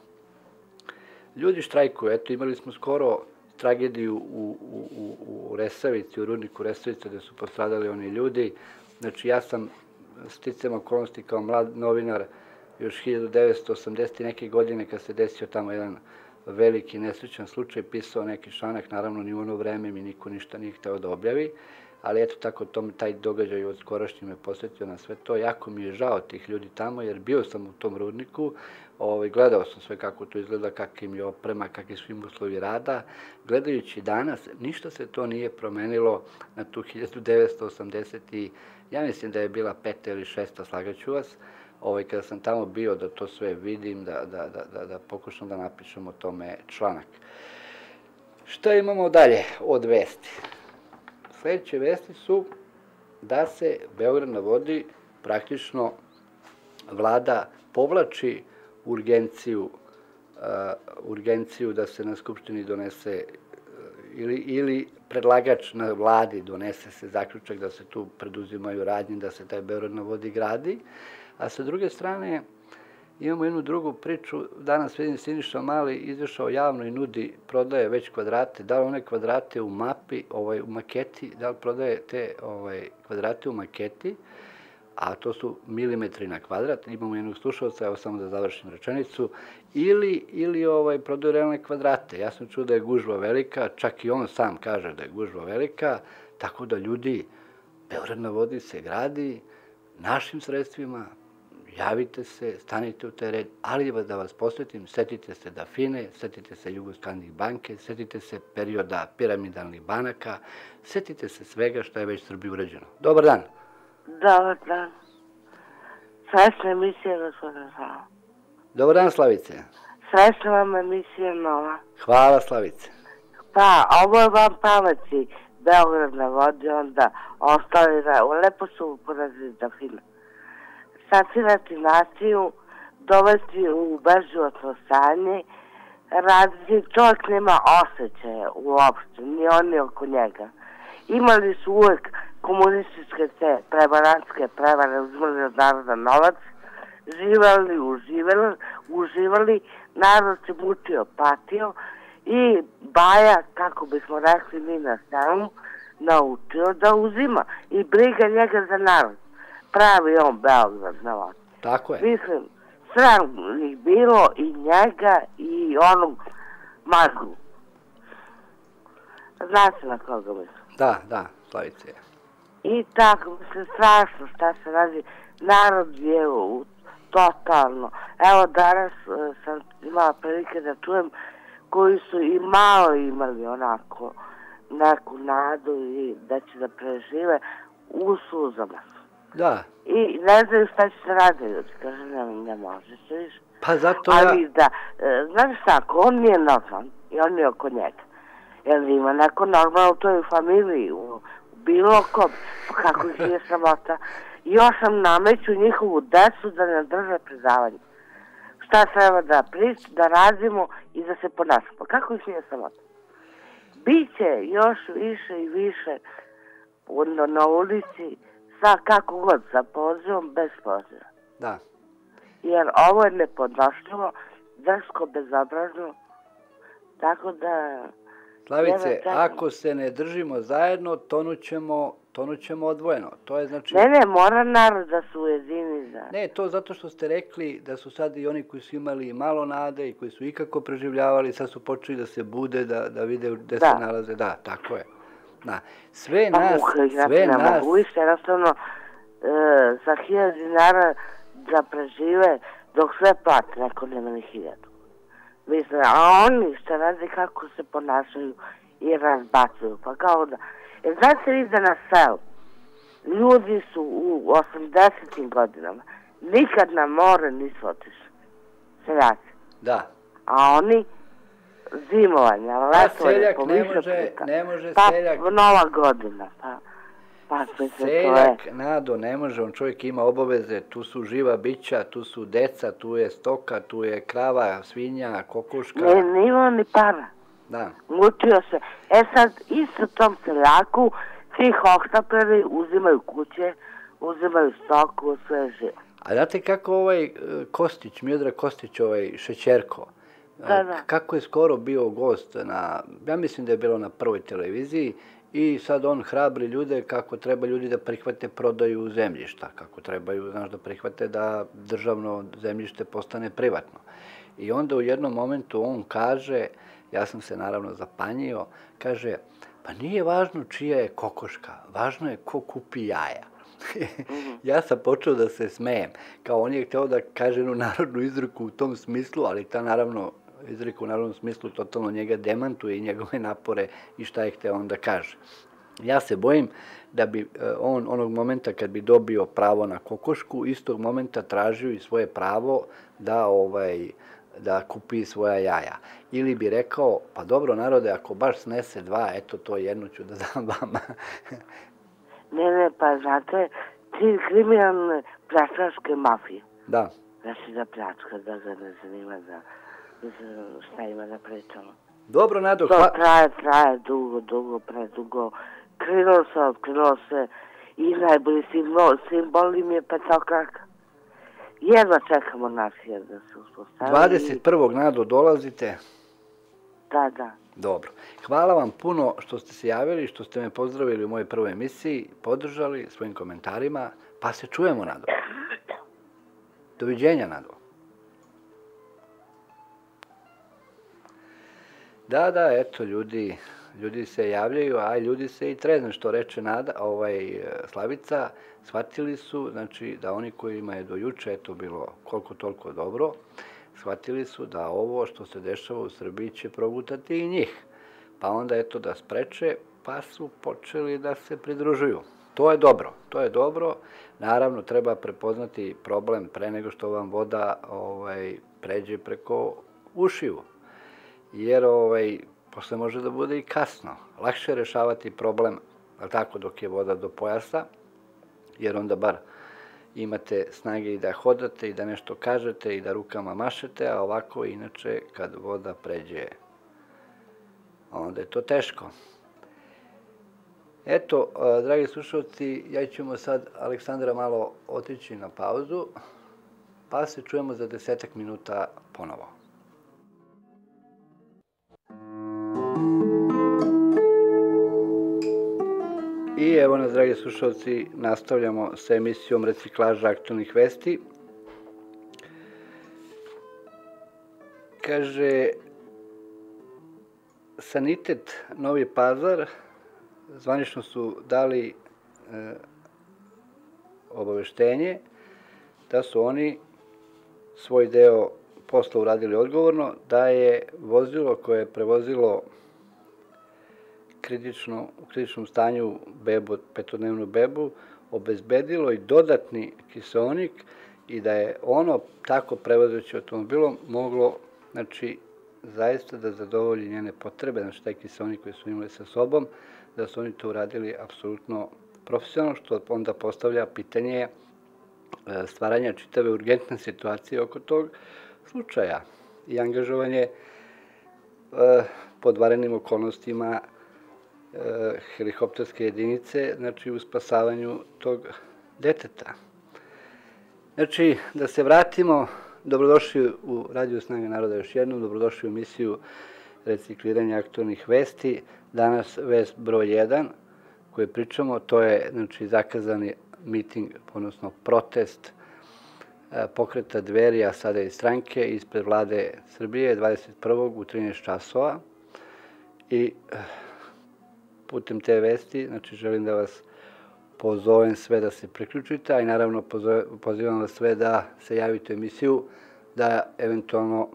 Ljudi štrajkuju, eto imali smo skoro tragediju u, u, u, u Resavici, u rudniku Resavica, gde su postradali oni ljudi. Znači ja sam sticam okolnosti kao mlad novinar još 1980. neke godine kad se desio tamo jedan veliki nesrećan slučaj, pisao neki članak, naravno ni u ono vreme mi niko ništa nije hteo da objavi, ali eto tako tom, taj događaj od skorašnje me posjetio na sve to. Jako mi je žao tih ljudi tamo, jer bio sam u tom rudniku, ovaj, gledao sam sve kako to izgleda, kakvim je oprema, kakvi su im uslovi rada. Gledajući danas, ništa se to nije promenilo na tu 1980 ja mislim da je bila peta ili šesta, slagaću vas, ovaj, kada sam tamo bio da to sve vidim, da, da, da, da, da pokušam da napišem o tome članak. Šta imamo dalje od vesti? Sljedeće vesti su da se Beograd na vodi praktično vlada povlači urgenciju, uh, urgenciju da se na Skupštini donese uh, ili, ili predlagač na vladi donese se zaključak da se tu preduzimaju radnje, da se taj Beograd na vodi gradi. A sa druge strane, imamo jednu drugu priču. Danas vidim Siniša Mali izašao javno i nudi, prodaje već kvadrate. Da li one kvadrate u mapi, ovaj, u maketi, da li prodaje te ovaj, kvadrate u maketi, a to su milimetri na kvadrat. Imamo jednog slušalca, evo samo da završim rečenicu. Ili, ili ovaj, prodaju realne kvadrate. Ja sam čuo da je gužva velika, čak i on sam kaže da je gužva velika, tako da ljudi, Beograd na vodi se gradi našim sredstvima, javite se, stanite u taj red, ali da vas posvetim, setite se da Fine, setite se Jugoskandih banke, setite se perioda piramidalnih banaka, setite se svega što je već Srbiji urađeno. Dobar dan. Dobar dan. Srećna emisija, gospodin Slava. Dobar dan, Slavice. Srećna vam emisija nova. Hvala, Slavice. Pa, ovo je vam pameti. Beograd na vodi, onda ostali, lepo su porazili da Fine sacirati naciju, dovesti u bezživotno stanje, raditi, čovjek nema osjećaja uopšte, ni oni oko njega. Imali su uvek komunističke te prevarantske prevare, uzmali od naroda novac, živali, uživali, uživali, narod se mučio, patio i Baja, kako bismo rekli mi na stranu, naučio da uzima i briga njega za narod pravi on Beograd na vas. Tako je. Mislim, sram ih bilo i njega i onog Marku. Znate na koga mislim? Da, da, Slavice. I tako, mislim, strašno šta se radi. Narod je u totalno. Evo, danas uh, sam imala prilike da čujem koji su i malo imali onako neku nadu i da će da prežive u suzama su. Da. I ne znaju šta će se radi, ljudi. Kaže, ne, ne može se više. Pa zato Ali ja... da, e, znaš šta, ako on nije normalan i on je oko njega, jel ima neko normalno u toj familiji, u, u bilo kom, pa kako ih je samota, [LAUGHS] još sam nameću njihovu desu da ne drže predavanje. Šta treba da prič, da razimo i da se ponašamo. Pa kako ih nije samota? Biće još više i više na, na ulici, sa kako god, sa pozivom, bez poziva. Da. Jer ovo je nepodnošljivo, drsko, bezobrazno, tako da... Slavice, ako se ne držimo zajedno, tonućemo, tonućemo odvojeno. To je znači... Ne, ne, mora narod da se ujedini za... Ne, to zato što ste rekli da su sad i oni koji su imali malo nade i koji su ikako preživljavali, sad su počeli da se bude, da, da vide gde Da. se nalaze. Da, tako je. Da. Sve Pa nas, znači, sve ne nas, mogu više, jednostavno, e, za hiljad dinara da prežive dok sve plate, neko nema ni hiljadu. Mislim, a oni što rade kako se ponašaju i razbacuju, pa kao da... Znate vi da na selu ljudi su u 80. godinama nikad na more nisu otišli. Seljaci. da. A oni zimovanja, letovanje, seljak po ne više može- ne može pa, seljak- nova godina, pa, pa se. Seljak, Nado, ne može, on čovjek ima obaveze, tu su živa bića, tu su deca, tu je stoka, tu je krava, svinja, kokoška. Ne, nima ni para. Da. Mučio se. E sad, isto tom seljaku, ti hohtapleri uzimaju kuće, uzimaju stoku, sve živo. A znate kako ovaj e, Kostić, Miodrag Kostić, ovaj Šećerko, e, Da, da. kako je skoro bio gost na, ja mislim da je bilo na prvoj televiziji, i sad on hrabri ljude kako treba ljudi da prihvate prodaju zemljišta, kako trebaju, znaš, da prihvate da državno zemljište postane privatno. I onda u jednom momentu on kaže, ja sam se naravno zapanjio, kaže, pa nije važno čija je kokoška, važno je ko kupi jaja. [LAUGHS] ja sam počeo da se smejem. Kao on je hteo da kaže jednu narodnu izreku u tom smislu, ali ta naravno izreka u narodnom smislu totalno njega demantuje i njegove napore i šta je hteo on da kaže. Ja se bojim da bi e, on onog momenta kad bi dobio pravo na kokošku, istog momenta tražio i svoje pravo da ovaj da kupi svoja jaja. Ili bi rekao, pa dobro narode, ako baš snese dva, eto to jedno ću da [LAUGHS] dam vama. Ne, ne, pa znate, ti kriminalne pljačkaške mafije. da, Znači da pljačka, da ga ne zanima da, da šta ima da pričamo. dobro Nado, To hva... traje, traje dugo, dugo, predugo. Krenulo se, otkrenulo se i najbolji simbol, simbol im je petokraka. Jedva čekamo nacije da se uspostavi. 21. Nado dolazite. Da, da. Dobro. Hvala vam puno što ste se javili, što ste me pozdravili u mojoj prvoj emisiji, podržali svojim komentarima, pa se čujemo, Nado. Doviđenja, Nado. Da, da, eto, ljudi, ljudi se javljaju, a ljudi se i trezne, što reče Nada, ovaj, Slavica, shvatili su, znači, da oni kojima je do juče, eto, bilo koliko toliko dobro, shvatili su da ovo što se dešava u Srbiji će progutati i njih. Pa onda, eto, da spreče, pa su počeli da se pridružuju. To je dobro, to je dobro. Naravno, treba prepoznati problem pre nego što vam voda ovaj, pređe preko ušiju jer ovaj, posle može da bude i kasno. Lakše je rešavati problem, ali tako, dok je voda do pojasa, jer onda bar imate snage i da hodate i da nešto kažete i da rukama mašete, a ovako inače kad voda pređe, onda je to teško. Eto, dragi slušalci, ja ćemo sad Aleksandra malo otići na pauzu, pa se čujemo za desetak minuta ponovo. I evo nas, dragi slušalci, nastavljamo sa emisijom reciklaža aktualnih vesti. Kaže, Sanitet Novi Pazar zvanično su dali e, obaveštenje da su oni svoj deo posla uradili odgovorno, da je vozilo koje je prevozilo kritično, u kritičnom stanju bebu, petodnevnu bebu, obezbedilo i dodatni kiseonik i da je ono tako prevozeći automobilom moglo, znači, zaista da zadovolji njene potrebe, znači taj kiseonik koji su imali sa sobom, da su oni to uradili apsolutno profesionalno, što onda postavlja pitanje e, stvaranja čitave urgentne situacije oko tog slučaja i angažovanje podvarenim pod varenim okolnostima E, helikopterske jedinice, znači u spasavanju tog deteta. Znači, da se vratimo, dobrodošli u Radio Snaga Naroda još jednom, dobrodošli u emisiju recikliranja aktualnih vesti. Danas vest broj 1, koje pričamo, to je znači, zakazani miting, odnosno protest e, pokreta dveri, a sada i stranke, ispred vlade Srbije 21. u 13 časova. I e, putem te vesti, znači želim da vas pozovem sve da se priključite, a i naravno pozivam vas sve da se javite u emisiju, da eventualno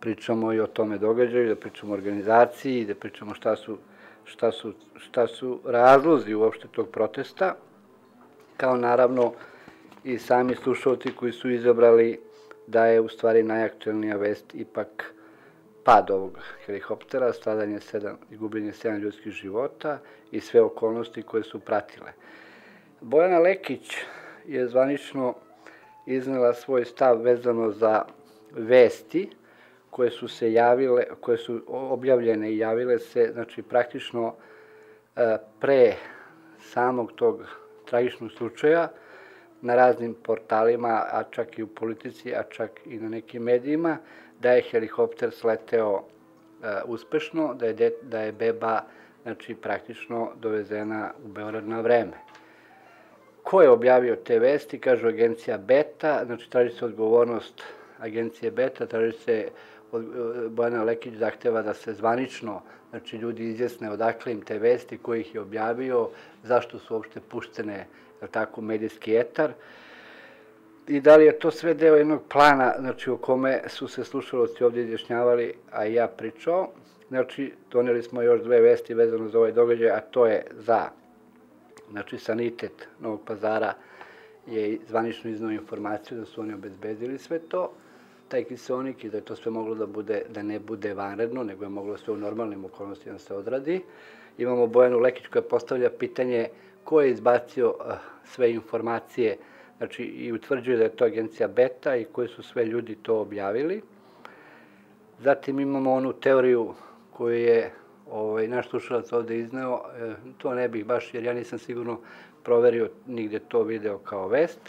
pričamo i o tome događaju, da pričamo o organizaciji, da pričamo šta su, šta su, šta su razlozi uopšte tog protesta, kao naravno i sami slušalci koji su izabrali da je u stvari najaktuelnija vest ipak pad ovog helikoptera, stradanje sedam i gubljenje sedam ljudskih života i sve okolnosti koje su pratile. Bojana Lekić je zvanično iznela svoj stav vezano za vesti koje su se javile, koje su objavljene i javile se, znači praktično e, pre samog tog tragičnog slučaja na raznim portalima, a čak i u politici, a čak i na nekim medijima, da je helikopter sleteo e, uspešno, da je, da je beba znači, praktično dovezena u Beograd na vreme. Ko je objavio te vesti? Kažu agencija Beta, znači traži se odgovornost agencije Beta, traži se od, uh, Bojana Lekić zahteva da se zvanično znači ljudi izjasne odakle im te vesti, koji ih je objavio, zašto su uopšte puštene tako, medijski etar i da li je to sve deo jednog plana, znači o kome su se slušalosti ovdje izjašnjavali, a ja pričao. Znači, doneli smo još dve vesti vezano za ovaj događaj, a to je za znači, sanitet Novog pazara je zvanično iznao informaciju da su oni obezbedili sve to, taj kiselnik i da je to sve moglo da bude, da ne bude vanredno, nego je moglo sve u normalnim okolnostima da se odradi. Imamo Bojanu Lekić koja postavlja pitanje ko je izbacio uh, sve informacije znači i utvrđuje da je to agencija Beta i koji su sve ljudi to objavili. Zatim imamo onu teoriju koju je ovaj, naš slušalac ovde izneo, e, to ne bih baš, jer ja nisam sigurno proverio nigde to video kao vest.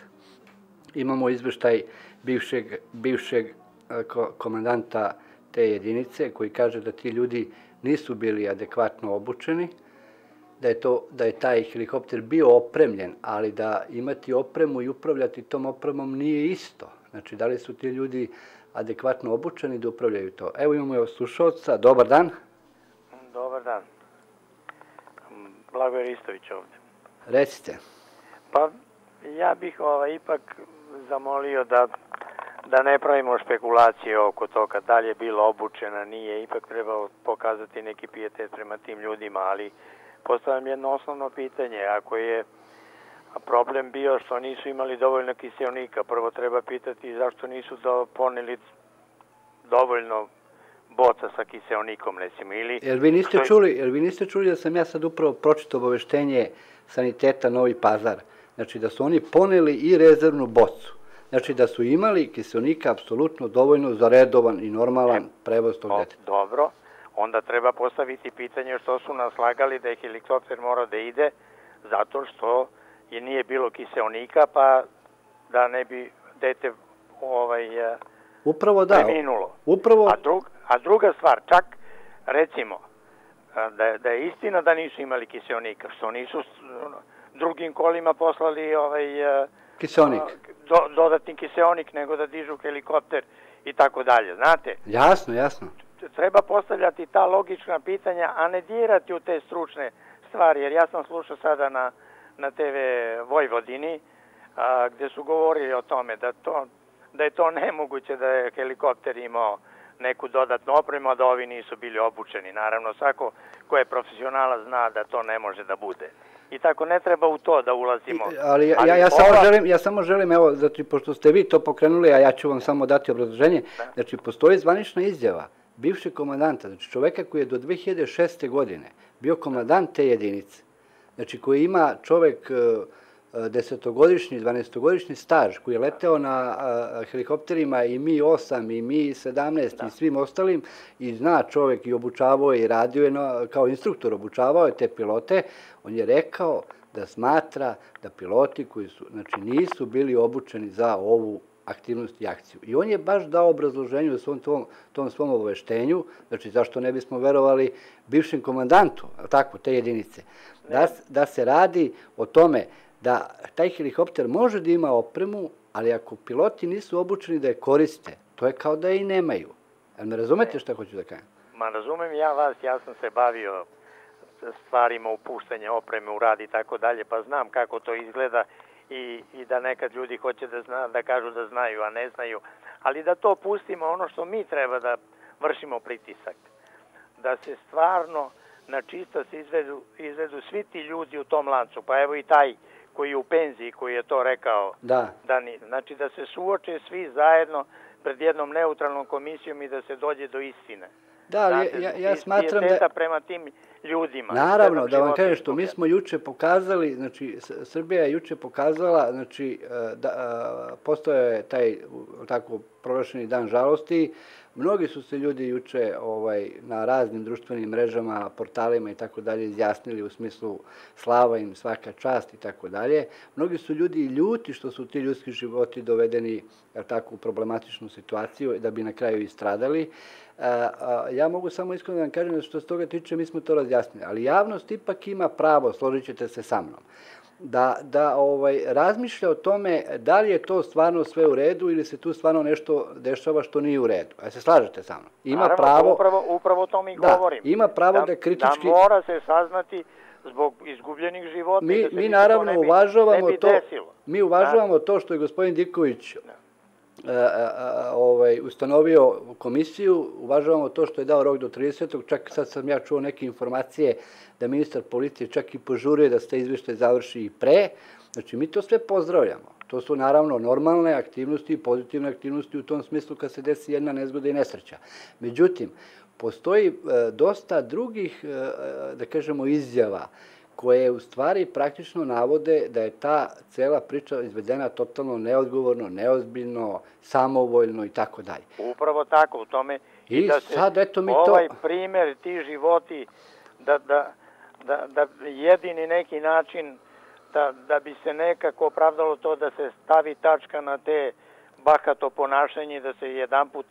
Imamo izveštaj bivšeg, bivšeg e, komandanta te jedinice koji kaže da ti ljudi nisu bili adekvatno obučeni, da je, to, da je taj helikopter bio opremljen, ali da imati opremu i upravljati tom opremom nije isto. Znači, da li su ti ljudi adekvatno obučeni da upravljaju to? Evo imamo evo slušalca, dobar dan. Dobar dan. Blagoje Ristović ovde. Recite. Pa, ja bih ovaj, ipak zamolio da, da ne pravimo špekulacije oko toga da li je bilo obučena, nije. Ipak treba pokazati neki pijetet prema tim ljudima, ali postavljam jedno osnovno pitanje. Ako je problem bio što nisu imali dovoljno kiselnika, prvo treba pitati zašto nisu do, poneli dovoljno boca sa kiselnikom, recimo, ili... Jer vi niste što... čuli, jer vi niste čuli da sam ja sad upravo pročito obaveštenje saniteta Novi Pazar. Znači da su oni poneli i rezervnu bocu. Znači da su imali kiselnika apsolutno dovoljno za redovan i normalan prevoz tog deteta. Dobro, onda treba postaviti pitanje što su nas lagali da je helikopter mora da ide, zato što je nije bilo kiseonika, pa da ne bi dete ovaj, e, Upravo da. preminulo. Upravo... A, drug, a druga stvar, čak recimo, e, da je, da je istina da nisu imali kiseonika, što nisu drugim kolima poslali ovaj, e, kiseonik. Do, dodatni kiseonik, nego da dižu helikopter i tako dalje, znate? Jasno, jasno treba postavljati ta logična pitanja, a ne dirati u te stručne stvari, jer ja sam slušao sada na, na TV Vojvodini, a, gde su govorili o tome da, to, da je to nemoguće da je helikopter imao neku dodatnu opremu, a da ovi nisu bili obučeni. Naravno, svako ko je profesionala zna da to ne može da bude. I tako ne treba u to da ulazimo. I, ali ja, ali ja, ja, ova... samo želim, ja samo želim, evo, znači, pošto ste vi to pokrenuli, a ja ću vam samo dati obrazloženje, da. znači, postoji zvanična izjava bivšeg komandanta, znači čoveka koji je do 2006. godine bio komandant te jedinice, znači koji ima čovek e, e, desetogodišnji, dvanestogodišnji staž, koji je leteo na helikopterima i Mi-8 i Mi-17 da. i svim ostalim i zna čovek i obučavao je i radio je kao instruktor, obučavao je te pilote, on je rekao da smatra da piloti koji su, znači nisu bili obučeni za ovu aktivnost i akciju. I on je baš dao obrazloženje u svom tom, tom svom obaveštenju, znači zašto ne bismo verovali bivšem komandantu, tako, te jedinice, da, da se radi o tome da taj helikopter može da ima opremu, ali ako piloti nisu obučeni da je koriste, to je kao da je i nemaju. Jel me razumete šta hoću da kažem? Ma razumem ja vas, ja sam se bavio stvarima upuštanja opreme u rad i tako dalje, pa znam kako to izgleda i, i da nekad ljudi hoće da, zna, da kažu da znaju, a ne znaju. Ali da to pustimo ono što mi treba da vršimo pritisak. Da se stvarno na čisto se izvedu, izvedu svi ti ljudi u tom lancu. Pa evo i taj koji je u penziji, koji je to rekao. Da. da ni, znači da se suoče svi zajedno pred jednom neutralnom komisijom i da se dođe do istine. Da, ali ja, ja smatram da... prema tim ljudima. Naravno, da vam kažem što mi smo juče pokazali, znači Srbija je juče pokazala, znači e, da, e, postoje taj tako proglašeni dan žalosti, Mnogi su se ljudi juče ovaj, na raznim društvenim mrežama, portalima i tako dalje izjasnili u smislu slava im svaka čast i tako dalje. Mnogi su ljudi ljuti što su ti ljudski životi dovedeni tako, u problematičnu situaciju da bi na kraju istradali. E, ja mogu samo iskreno da vam kažem da što se toga tiče mi smo to razjasnili, ali javnost ipak ima pravo, složit ćete se sa mnom da, da ovaj, razmišlja o tome da li je to stvarno sve u redu ili se tu stvarno nešto dešava što nije u redu. A se slažete sa mnom? Ima Naravno, pravo... Upravo, upravo to mi da, govorim. Ima pravo da, da kritički... Da mora se saznati zbog izgubljenih života. Mi, da mi naravno ne bi, uvažavamo ne bi to. Desilo. Mi uvažavamo da. to što je gospodin Diković da. E, e, e, ovaj, ustanovio komisiju, uvažavamo to što je dao rok do 30. Čak sad sam ja čuo neke informacije da ministar policije čak i požuruje da se izveštaj završi i pre. Znači, mi to sve pozdravljamo. To su naravno normalne aktivnosti i pozitivne aktivnosti u tom smislu kad se desi jedna nezgoda i nesreća. Međutim, postoji e, dosta drugih, e, da kažemo, izjava koje u stvari praktično navode da je ta cela priča izvedena totalno neodgovorno, neozbiljno, samovoljno i tako dalje. Upravo tako, u tome i, i da se sad, eto mi ovaj to... primer, ti životi, da, da, da, da jedini neki način da, da bi se nekako opravdalo to da se stavi tačka na te bahato ponašanje da se jedan put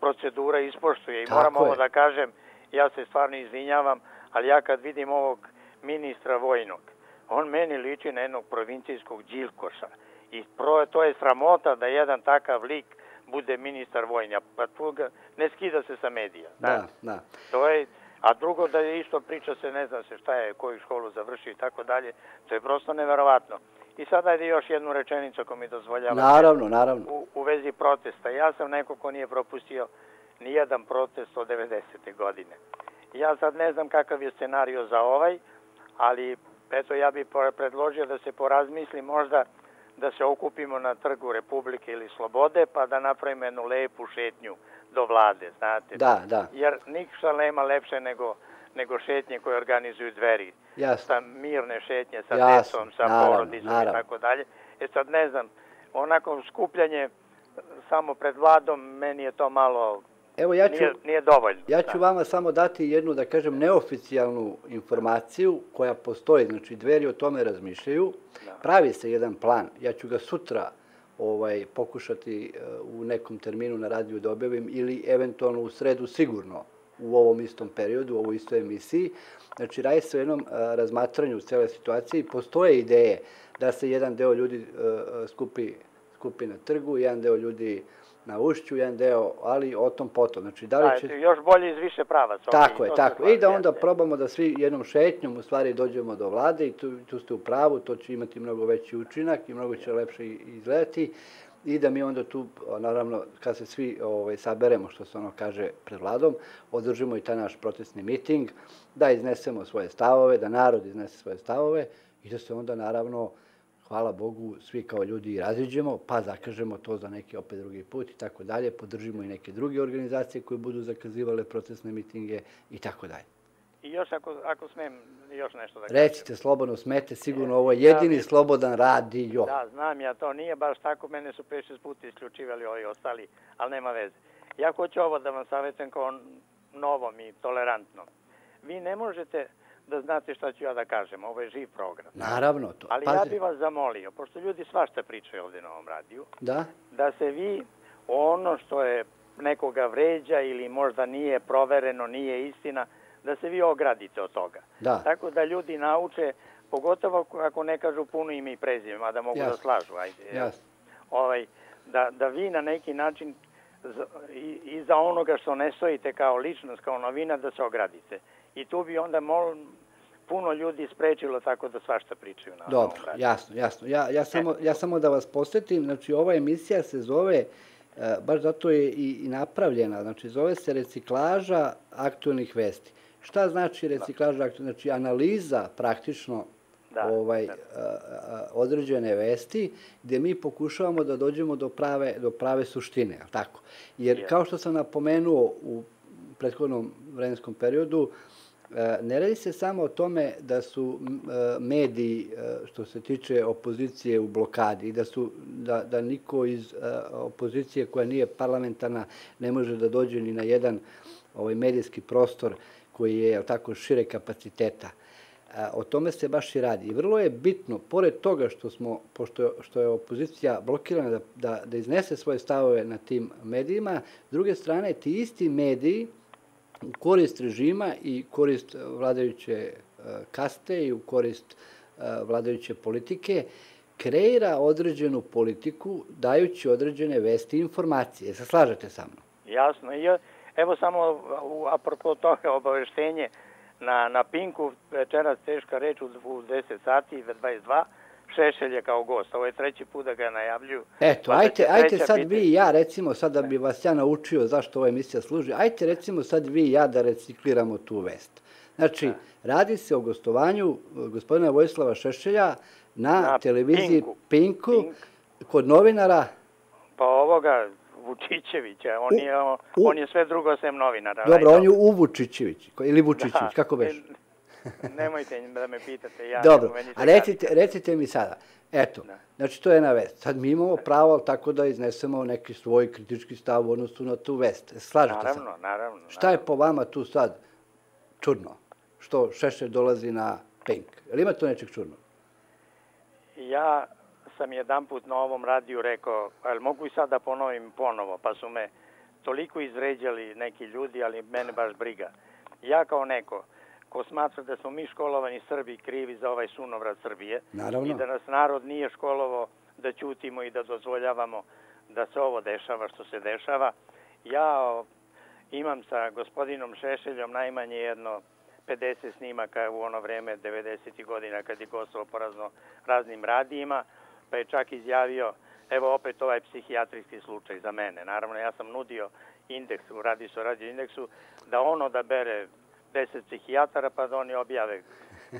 procedura ispoštuje. I Tako moram je. ovo da kažem, ja se stvarno izvinjavam, ali ja kad vidim ovog ministra vojnog, on meni liči na jednog provincijskog džilkoša. I pro, to je sramota da jedan takav lik bude ministar vojnja. Pa tu ga ne skida se sa medija. Da, da. To je, A drugo da je isto priča se, ne zna se šta je, koju školu završi i tako dalje, to je prosto neverovatno. I sada je još jednu rečenicu ako mi dozvoljava. Naravno, naravno. U, u vezi protesta. Ja sam neko ko nije propustio ni jedan protest od 90. godine. Ja sad ne znam kakav je scenario za ovaj, ali eto ja bih predložio da se porazmisli možda da se okupimo na trgu Republike ili Slobode pa da napravimo jednu lepu šetnju do vlade, znate. Da, da. Jer ništa nema lepše nego, nego šetnje koje organizuju dveri. Jasno. Sa mirne šetnje, sa Jasno. desom, sa naravno, porodicom naravno. i tako dalje. E sad ne znam, onako skupljanje samo pred vladom, meni je to malo Evo ja ću, nije, nije dovoljno. Ja ću da. vama samo dati jednu, da kažem, neoficijalnu informaciju koja postoji. Znači, dveri o tome razmišljaju. Da. Pravi se jedan plan. Ja ću ga sutra ovaj pokušati e, u nekom terminu na radiju da objavim ili eventualno u sredu sigurno u ovom istom periodu, u ovoj istoj emisiji. Znači, radi se o jednom e, razmatranju cele situacije i postoje ideje da se jedan deo ljudi e, skupi, skupi na trgu, jedan deo ljudi na ušću, jedan deo, ali o tom potom. Znači, da li će... Da, još bolje iz više pravaca. Tako je, tako. I da onda probamo da svi jednom šetnjom u stvari dođemo do vlade i tu, tu ste u pravu, to će imati mnogo veći učinak i mnogo će lepše izgledati i da mi onda tu, naravno, kad se svi ovaj, saberemo, što se ono kaže pred vladom, održimo i taj naš protestni miting, da iznesemo svoje stavove, da narod iznese svoje stavove i da se onda, naravno, hvala Bogu, svi kao ljudi raziđemo, pa zakažemo to za neki opet drugi put i tako dalje, podržimo i neke druge organizacije koje budu zakazivale procesne mitinge i tako dalje. I još ako, ako smem još nešto da kažem. Recite, slobodno smete, sigurno ovo je jedini slobodan radio. Da, znam ja, to nije baš tako, mene su 5-6 puta isključivali ovi ostali, ali nema veze. Ja hoću ovo da vam savjetujem kao novom i tolerantnom. Vi ne možete da znate šta ću ja da kažem. Ovo je živ program. Naravno to. Ali ja bih vas zamolio, pošto ljudi svašta pričaju ovdje na ovom radiju, da? da se vi ono što je nekoga vređa ili možda nije provereno, nije istina, da se vi ogradite od toga. Da. Tako da ljudi nauče, pogotovo ako ne kažu puno ime i prezime, mada mogu Jasne. da slažu. Ajde, Jasne. Ovaj, da, da vi na neki način za- i- iza onoga što ne stojite kao ličnost, kao novina, da se ogradite. I tu bi onda mol, puno ljudi sprečilo tako da svašta pričaju na Dobro, ovom jasno, jasno. Ja, ja, samo, ja samo da vas posjetim, znači ova emisija se zove, e, baš zato je i, i napravljena, znači zove se reciklaža aktualnih vesti. Šta znači reciklaža aktualnih? Znači analiza praktično Da, ovaj, da. a, a, određene vesti gdje mi pokušavamo da dođemo do prave, do prave suštine, tako? Jer kao što sam napomenuo u prethodnom vremenskom periodu, e, E, ne radi se samo o tome da su e, mediji e, što se tiče opozicije u blokadi i da su da, da niko iz opozicije koja nije parlamentarna ne može da dođe ni na jedan ovaj medijski prostor koji je tako šire kapaciteta. O tome se baš i radi. I vrlo je bitno, pored toga što smo, pošto što je opozicija blokirana da, da, da iznese svoje stavove na tim medijima, s druge strane, ti isti mediji korist režima i korist e, vladajuće e, kaste i u korist e, vladajuće politike kreira određenu politiku dajući određene vesti i informacije. Se slažete sa mnom? Jasno. I ja- evo samo apropo toga obaveštenje na, na Pinku večeras teška reč u, u 10 sati, 22, Šešelj je kao gost. Ovo je treći put da ga najavljuju. Eto, Pa da ajte, ajte sad biti- vi i ja, recimo, sad da bi vas ja naučio zašto ova emisija služi, ajte recimo sad vi i ja da recikliramo tu vest. Znači, radi se o gostovanju eh, gospodina Vojislava Šešelja na, Na televiziji Pinku. Pinku, Pink. kod novinara Pa ovoga Vučićevića, on, U- je, on, u- je sve drugo sem novinara. Dobro, on je u Vučićević, ili Vučićević, kako beš? Ne- [LAUGHS] Nemojte da me pitate. Ja, Dobro, meni a recite, recite mi sada, eto, Da. znači to je jedna vest. Sad mi imamo pravo tako da iznesemo neki svoj kritički stav u odnosu na tu vest. Slažete se? Naravno, naravno. Šta je po vama tu sad čudno? Što Šešelj dolazi na Pink? Ili ima to nečeg čudno? Ja sam jedan put na ovom radiju rekao, ali mogu i sad da ponovim ponovo, pa su me toliko izređali neki ljudi, ali mene baš briga. Ja kao neko ko smatra da smo mi školovani Srbi krivi za ovaj sunovrat Srbije Naravno. i da nas narod nije školovo da ćutimo i da dozvoljavamo da se ovo dešava što se dešava, ja o, imam sa gospodinom Šešeljom najmanje jedno 50 snimaka u ono vreme 90. godina kad je gostovao po razno, raznim radijima, pa je čak izjavio, evo opet ovaj psihijatrijski slučaj za mene. Naravno, ja sam nudio indeks, u radi su radio indeksu, da on odabere 10 psihijatara pa da oni objave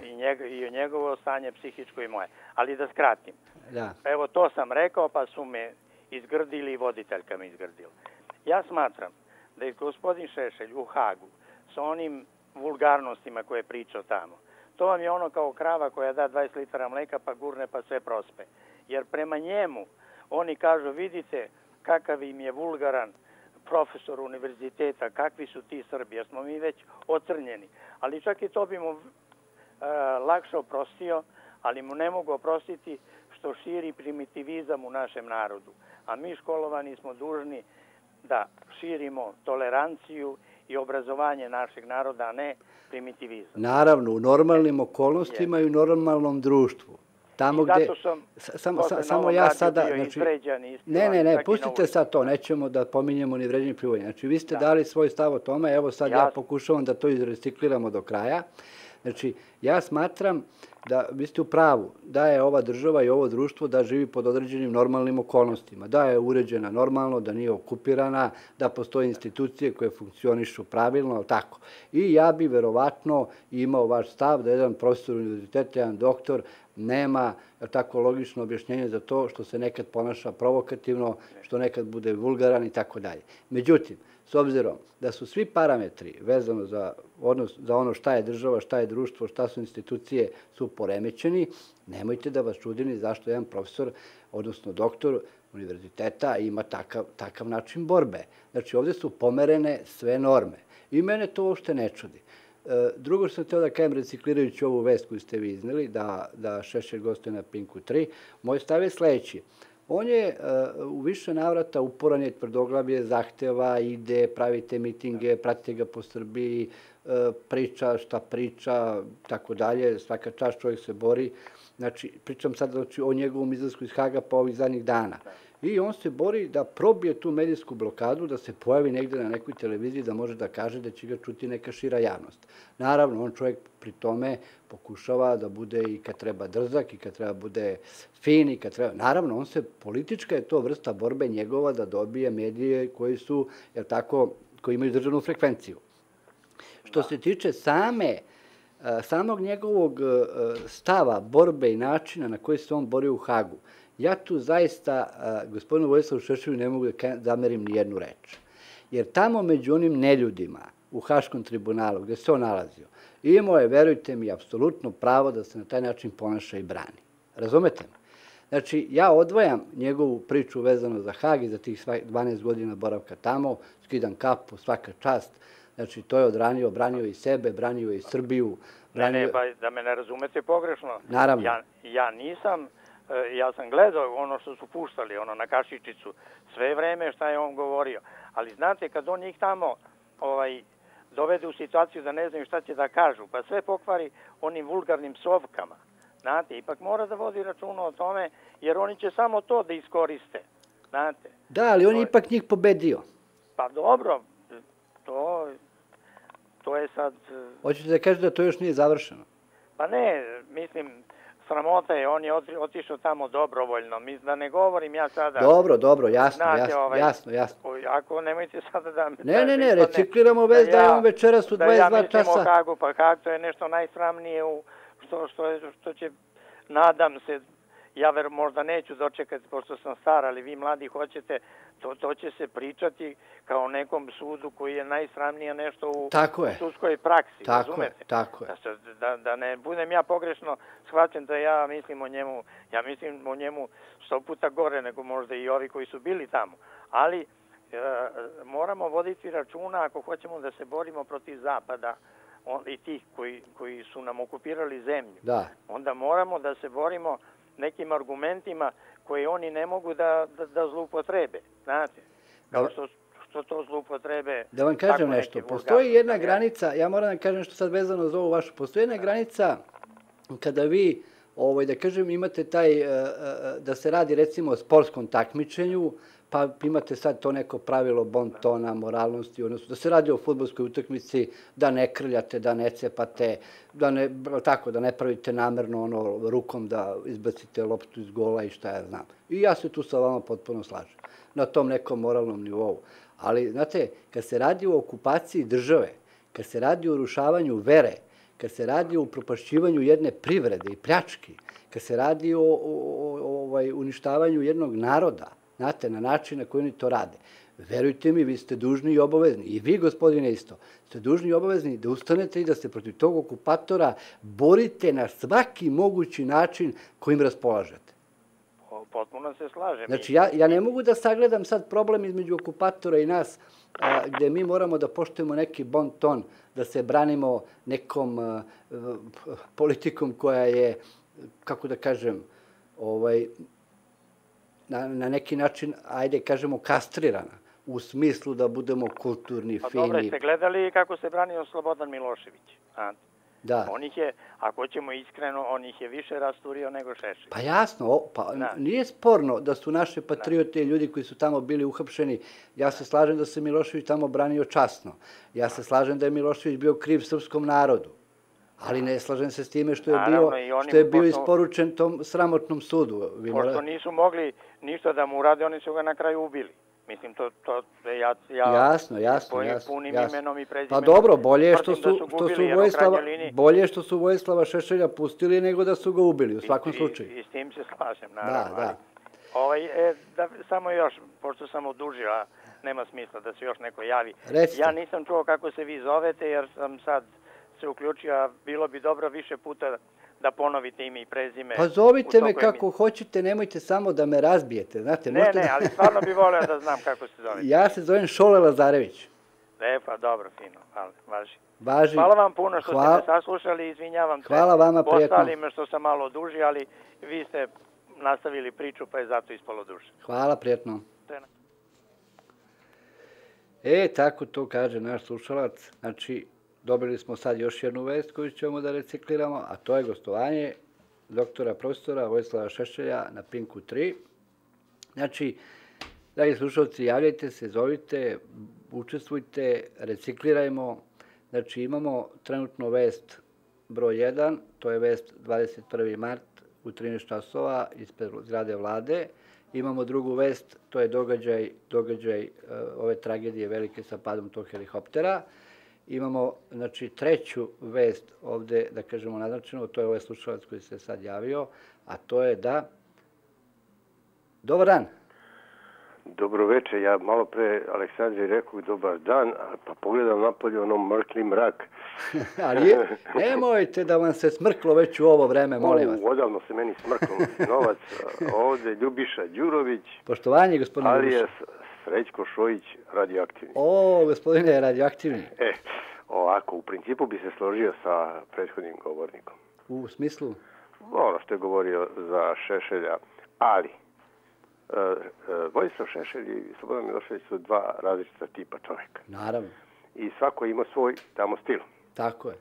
i, njega, i njegovo stanje psihičko i moje. Ali da skratim. Da. Evo to sam rekao, pa su me izgrdili i voditeljka me izgrdila. Ja smatram da je gospodin Šešelj u Hagu sa onim vulgarnostima koje je pričao tamo. To vam je ono kao krava koja da 20 litara mleka pa gurne pa sve prospe. Jer prema njemu oni kažu vidite kakav im je vulgaran profesor univerziteta, kakvi su ti Srbi, jer smo mi već ocrnjeni. Ali čak i to bi mu e, lakše oprostio, ali mu ne mogu oprostiti što širi primitivizam u našem narodu. A mi školovani smo dužni da širimo toleranciju i obrazovanje našeg naroda, a ne primitivizam. Naravno, u normalnim okolnostima i u normalnom društvu. Tamo I gde... sam samo, posle sa, na samo ovom ja sada... Znači, izvređan ne, ne, ne, pustite sad to, nećemo da pominjemo ni vređenje plivanje. Znači, vi ste Da. dali svoj stav o tome, evo sad ja Jasno. pokušavam da to izrecikliramo do kraja. Znači, ja smatram da vi ste u pravu, da je ova država i ovo društvo da živi pod određenim normalnim okolnostima, da je uređena normalno, da nije okupirana, da postoje institucije koje funkcionišu pravilno, ali tako. I ja bi verovatno imao vaš stav da jedan profesor univerziteta, jedan doktor, nema tako logično objašnjenje za to što se nekad ponaša provokativno, što nekad bude vulgaran i tako dalje. Međutim, s obzirom da su svi parametri vezano za, odnos, za ono šta je država, šta je društvo, šta su institucije, su poremećeni, nemojte da vas čudini zašto jedan profesor, odnosno doktor univerziteta ima takav, takav način borbe. Znači, ovdje su pomerene sve norme. I mene to uopšte ne čudi. E, drugo što sam teo da kajem, reciklirajući ovu vest koju ste vi izneli, da, da Šešer gostuje na Pinku 3, moj stav je sledeći. On je uh, u više navrata uporan je tvrdoglavlje, zahteva, ide, pravite mitinge, pratite ga po Srbiji, uh, priča šta priča, tako dalje, svaka čast čovjek se bori. Znači, pričam sad znači, o njegovom izlasku iz Haga pa ovih zadnjih dana. I on se bori da probije tu medijsku blokadu, da se pojavi negde na nekoj televiziji, da može da kaže da će ga čuti neka šira javnost. Naravno, on čovjek pri tome pokušava da bude i kad treba drzak, i kad treba bude fin, i kad treba... Naravno, on se, politička je to vrsta borbe njegova da dobije medije koji su, jel tako, koji imaju državnu frekvenciju. Što se tiče same, samog njegovog stava, borbe i načina na koji se on bori u Hagu, Ja tu zaista gospodinu Vojislavu Šešelju ne mogu da zamerim ni jednu reč. Jer tamo među onim neljudima u Haškom tribunalu gde se on nalazio, imao je, verujte mi, apsolutno pravo da se na taj način ponaša i brani. Razumete me? Znači, ja odvojam njegovu priču vezano za Hag i za tih 12 godina boravka tamo, skidam kapu, svaka čast. Znači, to je odranio, branio i sebe, branio i Srbiju. Branio... Ne, ne, pa da me ne razumete pogrešno. Naravno. Ja, ja nisam ja sam gledao ono što su puštali, ono na kašičicu, sve vreme šta je on govorio. Ali znate, kad on njih tamo ovaj, dovede u situaciju da ne znaju šta će da kažu, pa sve pokvari onim vulgarnim sovkama. Znate, ipak mora da vodi računa o tome, jer oni će samo to da iskoriste. Znate. Da, ali on je ipak njih pobedio. Pa dobro, to, to je sad... Hoćete da kažete da to još nije završeno? Pa ne, mislim, sramota je, on je otišao tamo dobrovoljno. Mi da ne govorim ja sada... Dobro, dobro, jasno, znate, jasno, ovaj, jasno, jasno. Ako nemojte sada da... Ne, ne, ne, recikliramo vez da, ja, je on večeras u 22 časa. Da ja mislim o Hagu, pa Hag to je nešto najsramnije u, što, što, što će, nadam se, ja ver, možda neću dočekati, pošto sam star, ali vi mladi hoćete, to, to će se pričati kao nekom sudu koji je najsramnije nešto u, tako je. sudskoj praksi. Tako razumete? je, tako je. Da, da, da ne budem ja pogrešno shvaćen da ja mislim o njemu, ja mislim o njemu sto puta gore nego možda i ovi koji su bili tamo. Ali e, moramo voditi računa ako hoćemo da se borimo protiv Zapada, on, i tih koji, koji su nam okupirali zemlju. Da. Onda moramo da se borimo nekim argumentima koje oni ne mogu da, da, da zloupotrebe. Znate, kao što, što to zloupotrebe... Da vam kažem nešto, postoji jedna granica, ja moram da kažem što sad vezano za ovu vašu, postoji jedna granica kada vi, ovaj, da kažem, imate taj, eh, eh, da se radi recimo o sportskom takmičenju, pa imate sad to neko pravilo bontona, moralnosti, odnosno da se radi o futbolskoj utakmici, da ne krljate, da ne cepate, da ne, tako, da ne pravite namerno ono, rukom da izbacite loptu iz gola i šta ja znam. I ja se tu sa vama potpuno slažem, na tom nekom moralnom nivou. Ali, znate, kad se radi o okupaciji države, kad se radi o rušavanju vere, kad se radi o upropašćivanju jedne privrede i pljački, kad se radi o, o, o, o ovaj, uništavanju jednog naroda, Znate, na način na koji oni to rade. Verujte mi, vi ste dužni i obavezni, i vi, gospodine, isto, ste dužni i obavezni da ustanete i da se protiv tog okupatora borite na svaki mogući način kojim raspolažete. Potpuno se slažem. Znači, ja, ja ne mogu da sagledam sad problem između okupatora i nas, a, gde mi moramo da poštujemo neki bon ton, da se branimo nekom a, politikom koja je, kako da kažem, ovaj, na, na neki način, ajde kažemo, kastrirana u smislu da budemo kulturni, pa, fini. Pa dobro, ste gledali kako se branio Slobodan Milošević? A? Da. On ih je, ako ćemo iskreno, on ih je više rasturio nego Šešelj. Pa jasno, o, pa da. nije sporno da su naše patriote i ljudi koji su tamo bili uhapšeni. Ja se slažem da se Milošević tamo branio časno. Ja se slažem da je Milošević bio kriv srpskom narodu. Ali ne slažem se s time što je Naravno, bio, što je bio pošto, isporučen tom sramotnom sudu. Vi pošto nisu mogli ništa da mu urade, oni su ga na kraju ubili. Mislim, to, to ja, ja jasno, jasno, jasno, punim jasno. imenom i prezimenom. Pa dobro, bolje je što su, su što su Vojislava, bolje što su Vojislava Šešelja pustili nego da su ga ubili, u svakom I, slučaju. I, I s tim se slažem, naravno. Da, da. Ovaj, e, da, samo još, pošto sam odužio, a nema smisla da se još neko javi. Recite. Ja nisam čuo kako se vi zovete, jer sam sad se uključio, a bilo bi dobro više puta da ponovite ime i prezime. Pa zovite me kako mi... hoćete, nemojte samo da me razbijete. Znate, ne, ne, da... ali stvarno bi volio da znam kako se zovete. [LAUGHS] Ja se zovem Šole Lazarević. E, pa dobro, fino, važi. Važi. Hvala vam puno što Hvala- ste me saslušali, izvinjavam se. Hvala vama, prijetno. Ostalim što sam malo duži, ali vi ste nastavili priču, pa je zato ispalo duže. Hvala, prijetno. Te- E, tako to kaže naš slušalac. Znači, dobili smo sad još jednu vest koju ćemo da recikliramo, a to je gostovanje doktora profesora Vojislava Šešelja na Pinku 3. Znači, dragi slušalci, javljajte se, zovite, učestvujte, reciklirajmo. Znači, imamo trenutno vest broj 1, to je vest 21. mart u 13 časova ispred zgrade vlade. Imamo drugu vest, to je događaj, događaj e, ove tragedije velike sa padom tog helikoptera. Imamo znači, treću vest ovde, da kažemo naznačeno, to je ovaj slušalac koji se sad javio, a to je da... Dobar dan. Dobro večer, ja malo pre Aleksandri rekao dobar dan, pa pogledam napolje ono mrkli mrak. [LAUGHS] Ali je, nemojte da vam se smrklo već u ovo vreme, molim vas. Odavno se meni smrklo novac. ovde Ljubiša Đurović, Poštovanje, gospodine Ljubiša. Srećko Šojić, radioaktivni. O, gospodine radioaktivni. E, ovako, u principu bi se složio sa prethodnim govornikom. U smislu? Ono što je govorio za Šešelja, ali e, e, Vojislav Šešelj i Slobodan Milošević su dva različita tipa čoveka. Naravno, I svako ima svoj tamo stil. tako je.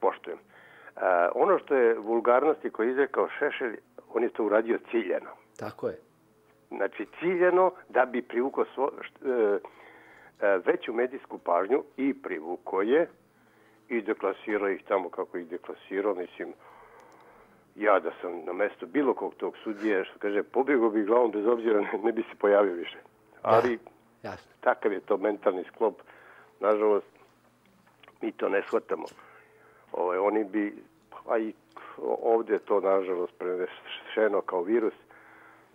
poštujem. E, ono što je vulgarnosti koje je izrekao Šešelj, on je to uradio ciljeno. Tako je. Znači ciljeno da bi privukao svo, št, e, e, veću medijsku pažnju i privukao je i deklasirao ih tamo kako ih deklasirao. Mislim, ja da sam na mesto bilo kog tog sudije, što kaže, pobjegao bi glavom bez obzira, ne, ne bi se pojavio više. Ali Jasno. takav je to mentalni sklop. Nažalost, mi to ne shvatamo. Ove, oni bi, a i ovdje je to nažalost prenešeno kao virus,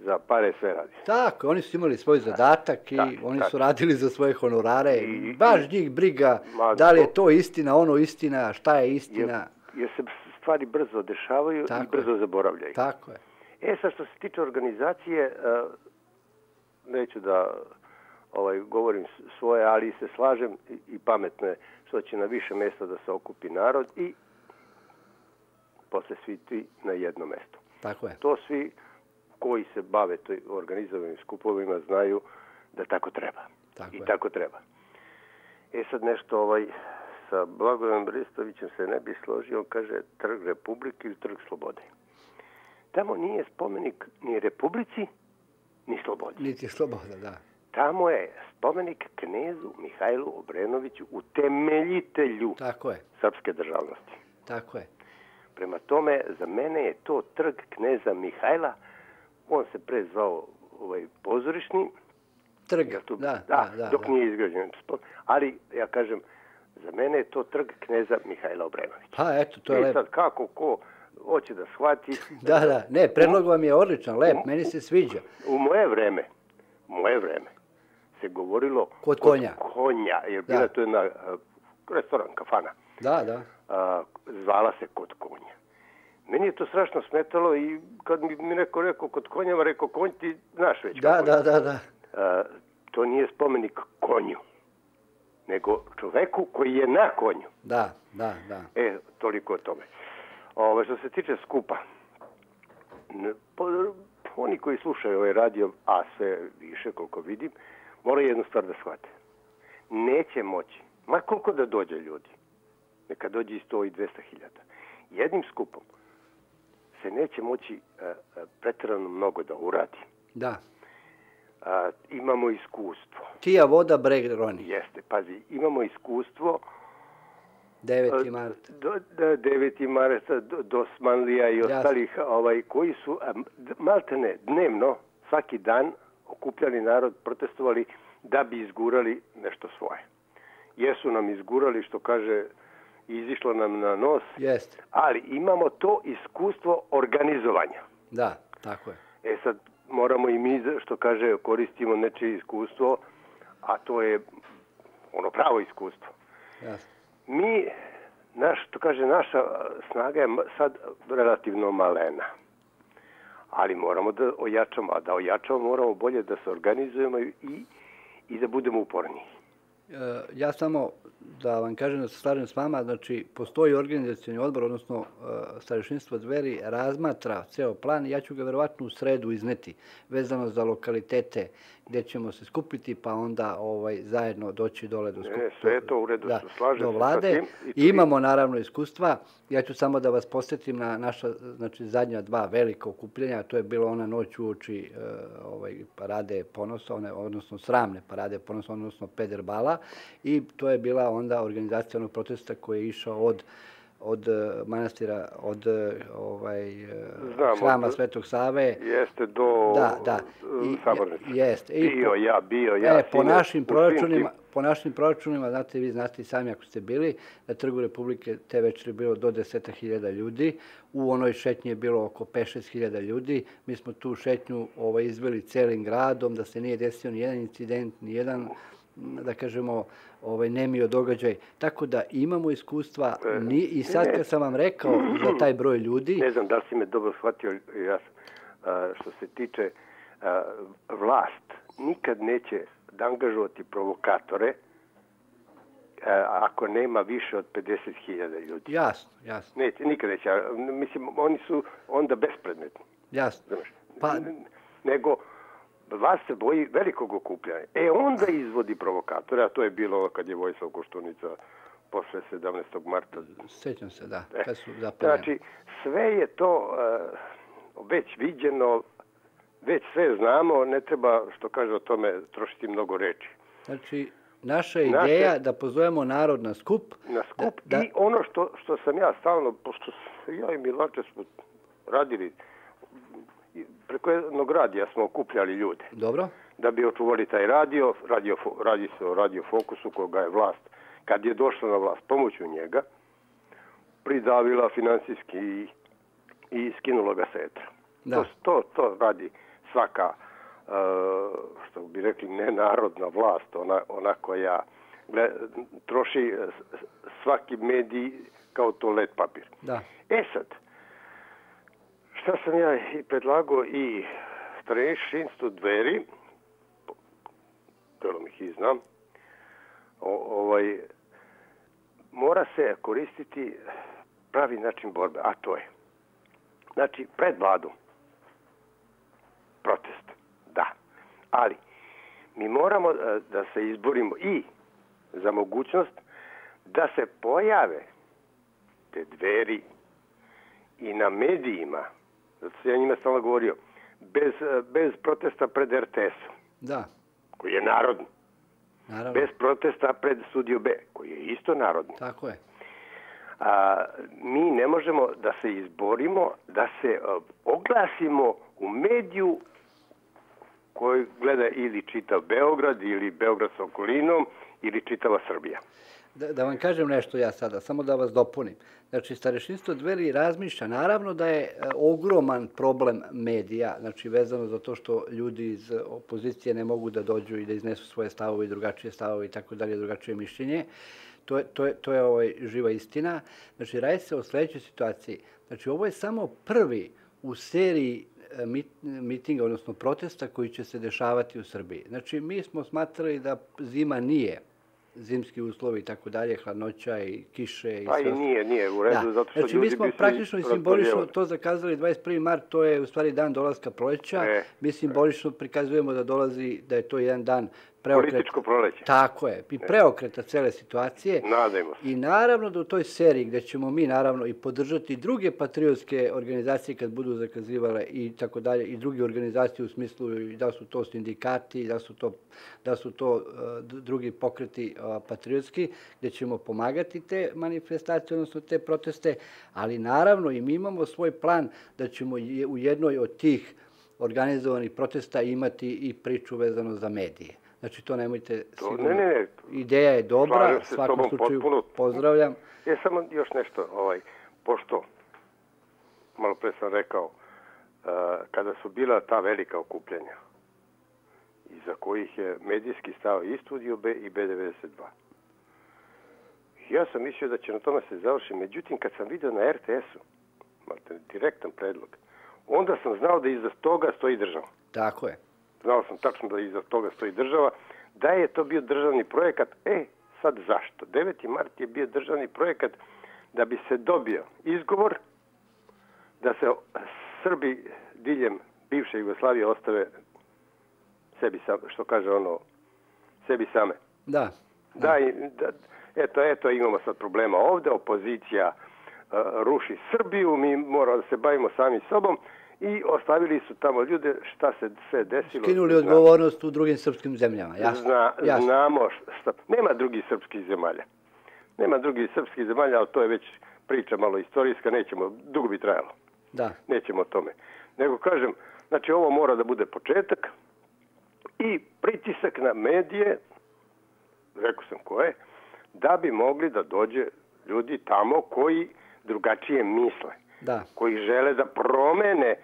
za pare sve radi. Tako, oni su imali svoj zadatak i tako, oni tako. su radili za svoje honorare. I- Baš njih briga Ma, da li je to- istina, ono istina, šta je Jer, istina. jer se stvari brzo dešavaju Tako i brzo je. zaboravljaju. Tako je. E sad što se tiče organizacije, e, neću da ovaj govorim svoje, ali se slažem i, i pametno je što će na više mjesta da se okupi narod i posle svi ti na jedno mesto. Tako je. To svi koji se bave toj organizovanim skupovima znaju da tako treba. Tako I je. tako treba. E sad nešto ovaj sa Blagojem Bristovićem se ne bi složio, on kaže trg Republike ili trg Slobode. Tamo nije spomenik ni Republici, ni Slobodi. Niti sloboda, da. Tamo je spomenik knezu Mihajlu Obrenoviću, utemeljitelju Tako je. srpske državnosti. Tako je. Prema tome, za mene je to trg kneza Mihajla. On se pre zvao ovaj, pozorišni, Trg, Jel tu- da, da, da, da. dok da. nije izgrađen. Ali, ja kažem, za mene je to trg kneza Mihajla Obrenovića. Pa eto, to je I lepo. sad kako, ko hoće da shvati... [LAUGHS] Da, da, ne, predlog vam je odličan, lep, meni se sviđa. U moje vreme, moje vreme, se govorilo... Kod konja. konja, jer bila Da. je to jedna uh, restoran, kafana. Da, da. a, zvala se kod konja. Meni je to strašno smetalo i kad mi, mi neko rekao kod konjama, rekao konj ti znaš već Da, da, da, da. A, to nije spomenik konju, nego čoveku koji je na konju. Da, da, da. E, toliko o tome. Ove, što se tiče skupa, n- po, oni koji slušaju ovaj radio, a sve više koliko vidim, moraju jednu stvar da shvate. Neće moći, ma koliko da dođe ljudi, neka dođe i 100 i 200 hiljada, jednim skupom se neće moći e, e, pretjerano mnogo da uradi. Da. A, imamo iskustvo. Čija voda breg roni? Jeste, pazi, imamo iskustvo 9. mart. Do, da, 9. marta, do, Dosmanlija i Jasno. ostalih ovaj, koji su a, d- maltene dnevno, svaki dan, okupljali narod, protestovali da bi izgurali nešto svoje. Jesu nam izgurali, što kaže, izišlo nam na nos, Jeste. ali imamo to iskustvo organizovanja. Da, tako je. E sad, moramo i mi, što kaže, koristimo nečije iskustvo, a to je ono pravo iskustvo. Jasno. Mi, naš, to kaže, naša snaga je sad relativno malena. Ali moramo da ojačamo, a da ojačamo moramo bolje da se organizujemo i, i da budemo uporniji. Eh, ja samo da vam kažem da se slažem s vama, znači postoji organizacijani odbor, odnosno eh, starešinstvo dveri razmatra ceo plan i ja ću ga verovatno u sredu izneti vezano za lokalitete gdje ćemo se skupiti pa onda ovaj zajedno doći dole do skupiti. Sve je to u redu, da, slažem do vlade. I imamo naravno iskustva. Ja ću samo da vas posjetim na naša znači, zadnja dva velika okupljenja. To je bilo ona noć u oči uh, ovaj, parade ponosa, one, odnosno sramne parade ponosa, odnosno pederbala. I to je bila onda organizacija onog protesta koji je išao od od eh, manastira, od eh, ovaj, Znam, hrama od, Svetog Save. Jeste do da, da. I, sabornice. Jeste. I bio po, ja, bio ja. E, po našim proračunima, po našim proračunima, znate, vi znate i sami ako ste bili, na Trgu Republike te večeri bilo do 10.000 ljudi, u onoj šetnji je bilo oko 5-6.000 ljudi. Mi smo tu šetnju ovaj, izveli celim gradom, da se nije desio ni jedan incident, ni jedan da kažemo, ovaj, nemio događaj. Tako da imamo iskustva e, ni, i sad kad sam vam rekao za taj broj ljudi... Ne znam da li si me dobro shvatio, ja, a, što se tiče a, vlast, nikad neće da angažovati provokatore a, ako nema više od 50.000 ljudi. Jasno, jasno. Neće, nikad neće. Mislim, oni su onda bespredmetni. Jasno. Pa... Nego, vas se boji velikog okupljanja. E, onda izvodi provokatore, a to je bilo kad je Vojslav Koštunica posle 17. marta. Sećam se, da. E, kad su znači, sve je to uh, već viđeno, već sve znamo, ne treba, što kaže o tome, trošiti mnogo reči. Znači, naša ideja Naše, da pozovemo narod na skup. Na skup da, i ono što, što sam ja stalno, pošto ja i Milače smo radili, preko jednog radija smo okupljali ljude. Dobro. Da bi očuvali taj radio, radio radi se o radio fokusu koga je vlast, kad je došla na vlast pomoću njega, pridavila finansijski i, i skinula ga setra. Da. To, to, to radi svaka, uh, što bi rekli, nenarodna vlast, ona, ona koja gled, troši svaki medij kao toalet papir. Da. E sad, šta sam ja i predlagao i starešinstvu dveri, delom ih i znam, o, ovaj, mora se koristiti pravi način borbe, a to je, znači, pred vladom, protest, da, ali mi moramo da, da se izborimo i za mogućnost da se pojave te dveri i na medijima, sam ja njima stalno govorio, bez, bez protesta pred RTS-om. Da. Koji je narodni. Naravno. Bez protesta pred Studio B, koji je isto narodni. Tako je. A, mi ne možemo da se izborimo, da se a, oglasimo u mediju koji gleda ili čitav Beograd, ili Beograd s okolinom, ili čitava Srbija. Da, da vam kažem nešto ja sada, samo da vas dopunim. Znači, starešinstvo dveri razmišlja. Naravno da je e, ogroman problem medija, znači vezano za to što ljudi iz opozicije ne mogu da dođu i da iznesu svoje stavove i drugačije stavove i tako dalje, drugačije mišljenje. To je, to je, to je ovaj živa istina. Znači, radi se o sledećoj situaciji. Znači, ovo je samo prvi u seriji e, mitinga, odnosno protesta koji će se dešavati u Srbiji. Znači, mi smo smatrali da zima nije zimski uslovi i tako dalje, hladnoća i kiše. I pa i nije, nije u redu, da. zato što znači, ljudi mi smo praktično i simbolično to zakazali 21. mart, to je u stvari dan dolaska proleća. E, mi simbolično prikazujemo da dolazi, da je to jedan dan preokret. Političko proleće. Tako je. I preokreta cele situacije. Nadajmo se. I naravno da u toj seriji gdje ćemo mi naravno i podržati druge patriotske organizacije kad budu zakazivale i tako dalje i druge organizacije u smislu da su to sindikati, da su to, da su to uh, drugi pokreti uh, patriotski, gdje ćemo pomagati te manifestacije, odnosno te proteste, ali naravno i mi imamo svoj plan da ćemo u jednoj od tih organizovanih protesta imati i priču vezano za medije. Znači, to nemojte to, sigurno. Ne, ne, ne. Ideja je dobra, u svakom slučaju potpuno. pozdravljam. Je samo još nešto, ovaj, pošto, malo pre sam rekao, uh, kada su bila ta velika okupljenja, iza kojih je medijski stao i Studio B i B92, ja sam mislio da će na tome se završiti. Međutim, kad sam vidio na RTS-u, direktan predlog, onda sam znao da iza toga stoji država. Tako je znao sam tačno da iza toga stoji država, da je to bio državni projekat. E, sad zašto? 9. mart je bio državni projekat da bi se dobio izgovor da se Srbi diljem bivše Jugoslavije ostave sebi sam, što kaže ono, sebi same. Da. Da, i, da eto, eto, imamo sad problema ovde, opozicija uh, ruši Srbiju, mi moramo da se bavimo sami sobom i ostavili su tamo ljude šta se sve desilo. Skinuli odgovornost u drugim srpskim zemljama, jasno. Zna, jasno. Znamo šta... Nema drugih srpskih zemalja. Nema drugih srpskih zemalja, ali to je već priča malo istorijska, nećemo, dugo bi trajalo. Da, Nećemo o tome. Nego kažem, znači ovo mora da bude početak i pritisak na medije, rekao sam ko je, da bi mogli da dođe ljudi tamo koji drugačije misle, da. koji žele da promene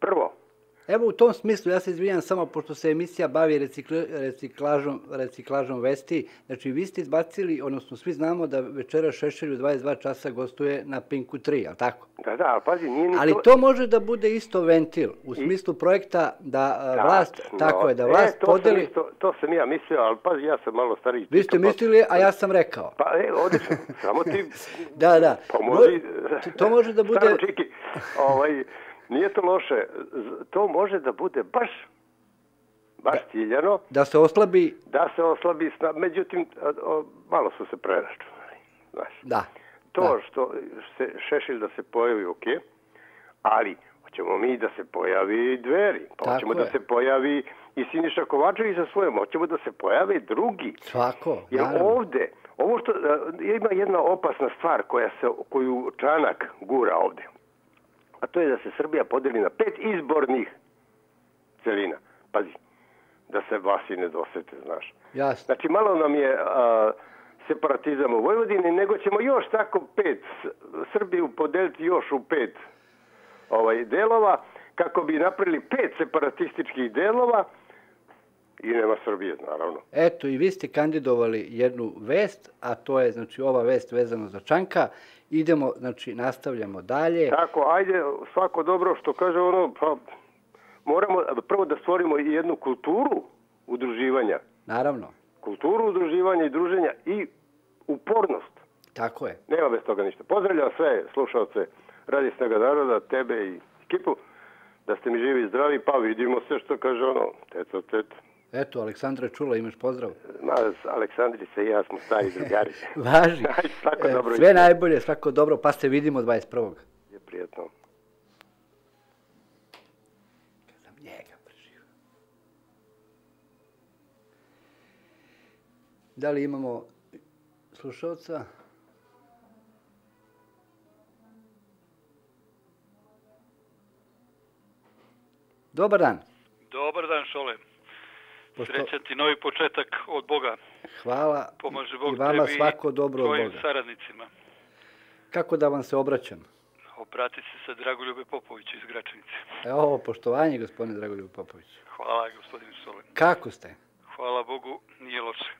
prvo, Evo u tom smislu, ja se izvinjam samo pošto se emisija bavi recikl, reciklažom, reciklažom vesti. Znači, vi ste izbacili, odnosno svi znamo da večera Šešelj u 22 časa gostuje na Pinku 3, ali tako? da, da, ali pazi, nije ni Ali to može da bude isto ventil u smislu projekta da a, vlast, Tačno. tako je, da vlast e, to podeli... Sam isto, to sam ja mislio, ali pazi, ja sam malo stariji. Vi ste pa- mislili, a ja sam rekao. Pa, e, odlično, samo ti [LAUGHS] Da, da. pomozi. To- to može da bude- Staro čiki, ovaj, nije to loše, to može da bude baš, baš ciljano, Da se oslabi, da se oslabi, međutim, malo su se preračunali, znaš. da. To da. što se Šešelj da se pojavi, ok, ali hoćemo mi da se pojavi i dveri, pa Tako hoćemo da se pojavi i Siniša Kovačević sa svojom, hoćemo da se pojave drugi. Svako, Jer naravno. ovde, ovo što, ima jedna opasna stvar koja se, koju Čanak gura ovde, a to je da se Srbija podeli na pet izbornih celina. Pazi, da se vasi ne dosete, znaš. Jasno. Znači, malo nam je a, separatizam u Vojvodini, nego ćemo još tako pet, Srbiju podeliti još u pet ovaj, delova, kako bi napravili pet separatističkih delova i nema Srbije, naravno. Eto, i vi ste kandidovali jednu vest, a to je, znači, ova vest vezano za Čanka. Idemo, znači, nastavljamo dalje. Tako, ajde, svako dobro što kaže ono, pa moramo prvo da stvorimo i jednu kulturu udruživanja. Naravno, Kulturu udruživanja i druženja i upornost. tako je. Nema bez toga ništa. Pozdravljam sve slušalce Radi Snaga naroda, tebe i ekipu, da ste mi živi i zdravi, pa vidimo se što kaže ono, teto, teto. Eto, Aleksandra Čula, imaš pozdrav. Ma, Aleksandrica i ja smo stari drugari. [LAUGHS] Važi. [LAUGHS] Svako E, dobro Sve najbolje, svako dobro, pa se vidimo 21. Je prijetno. Sam njega preživio. Da li imamo slušalca? Dobar dan. Dobar dan, Šole. Srećan ti novi početak od Boga. Hvala Pomaže Bog i vama tebi svako dobro od tvojim Boga. saradnicima. Kako da vam se obraćam? Obrati se sa Dragoljube Popovića iz Gračanice. Evo poštovanje, gospodine Dragoljub Popović. Hvala, gospodine Šole. Kako ste? Hvala Bogu, nije loše.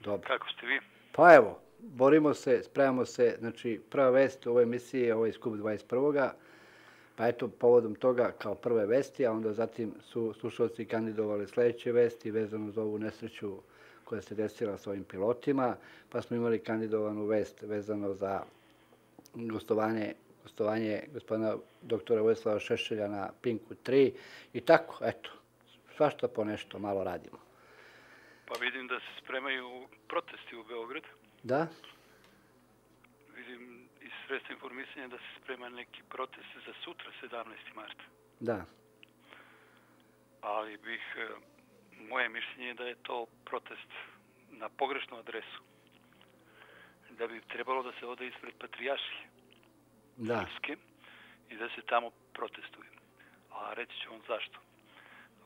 Dobro. Kako ste vi? Pa evo, borimo se, spremamo se, znači prva vest u ovoj emisiji je ovaj skup 21. Pa eto, povodom toga kao prve vesti, a onda zatim su slušalci kandidovali sledeće vesti vezano za ovu nesreću koja se desila s ovim pilotima, pa smo imali kandidovanu vest vezano za gostovanje, gostovanje gospodina doktora Vojislava Šešelja na Pinku 3 i tako, eto, svašta po nešto malo radimo. Pa vidim da se spremaju protesti u Beograd. Da? Vidim sredstva informisanja da se sprema neki protest za sutra, 17. marta. Da. Ali bih, e, moje mišljenje je da je to protest na pogrešnu adresu. Da bi trebalo da se ode ispred Patrijašije. Da. Srpske i da se tamo protestuje. A reći ću vam zašto.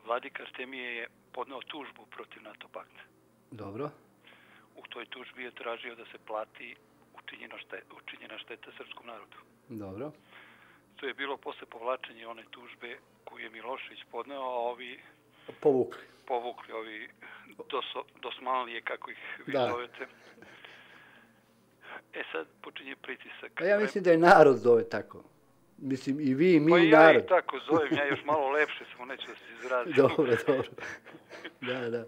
Vladika Artemije je podneo tužbu protiv NATO pakta. Dobro. U toj tužbi je tražio da se plati učinjena šteta, učinjena šteta srpskom narodu. Dobro. To je bilo posle povlačenja one tužbe koju je Milošević podneo, a ovi Povukli. povukli, ovi doso, dosmanlije, kako ih vi Da. zovete. E sad počinje pritisak. Pa ja mislim da je narod zove tako. Mislim, i vi, i mi, pa i ja narod. ih tako zovem, ja još malo lepše, samo neću da se izrazim. Dobro, dobro. Da, da.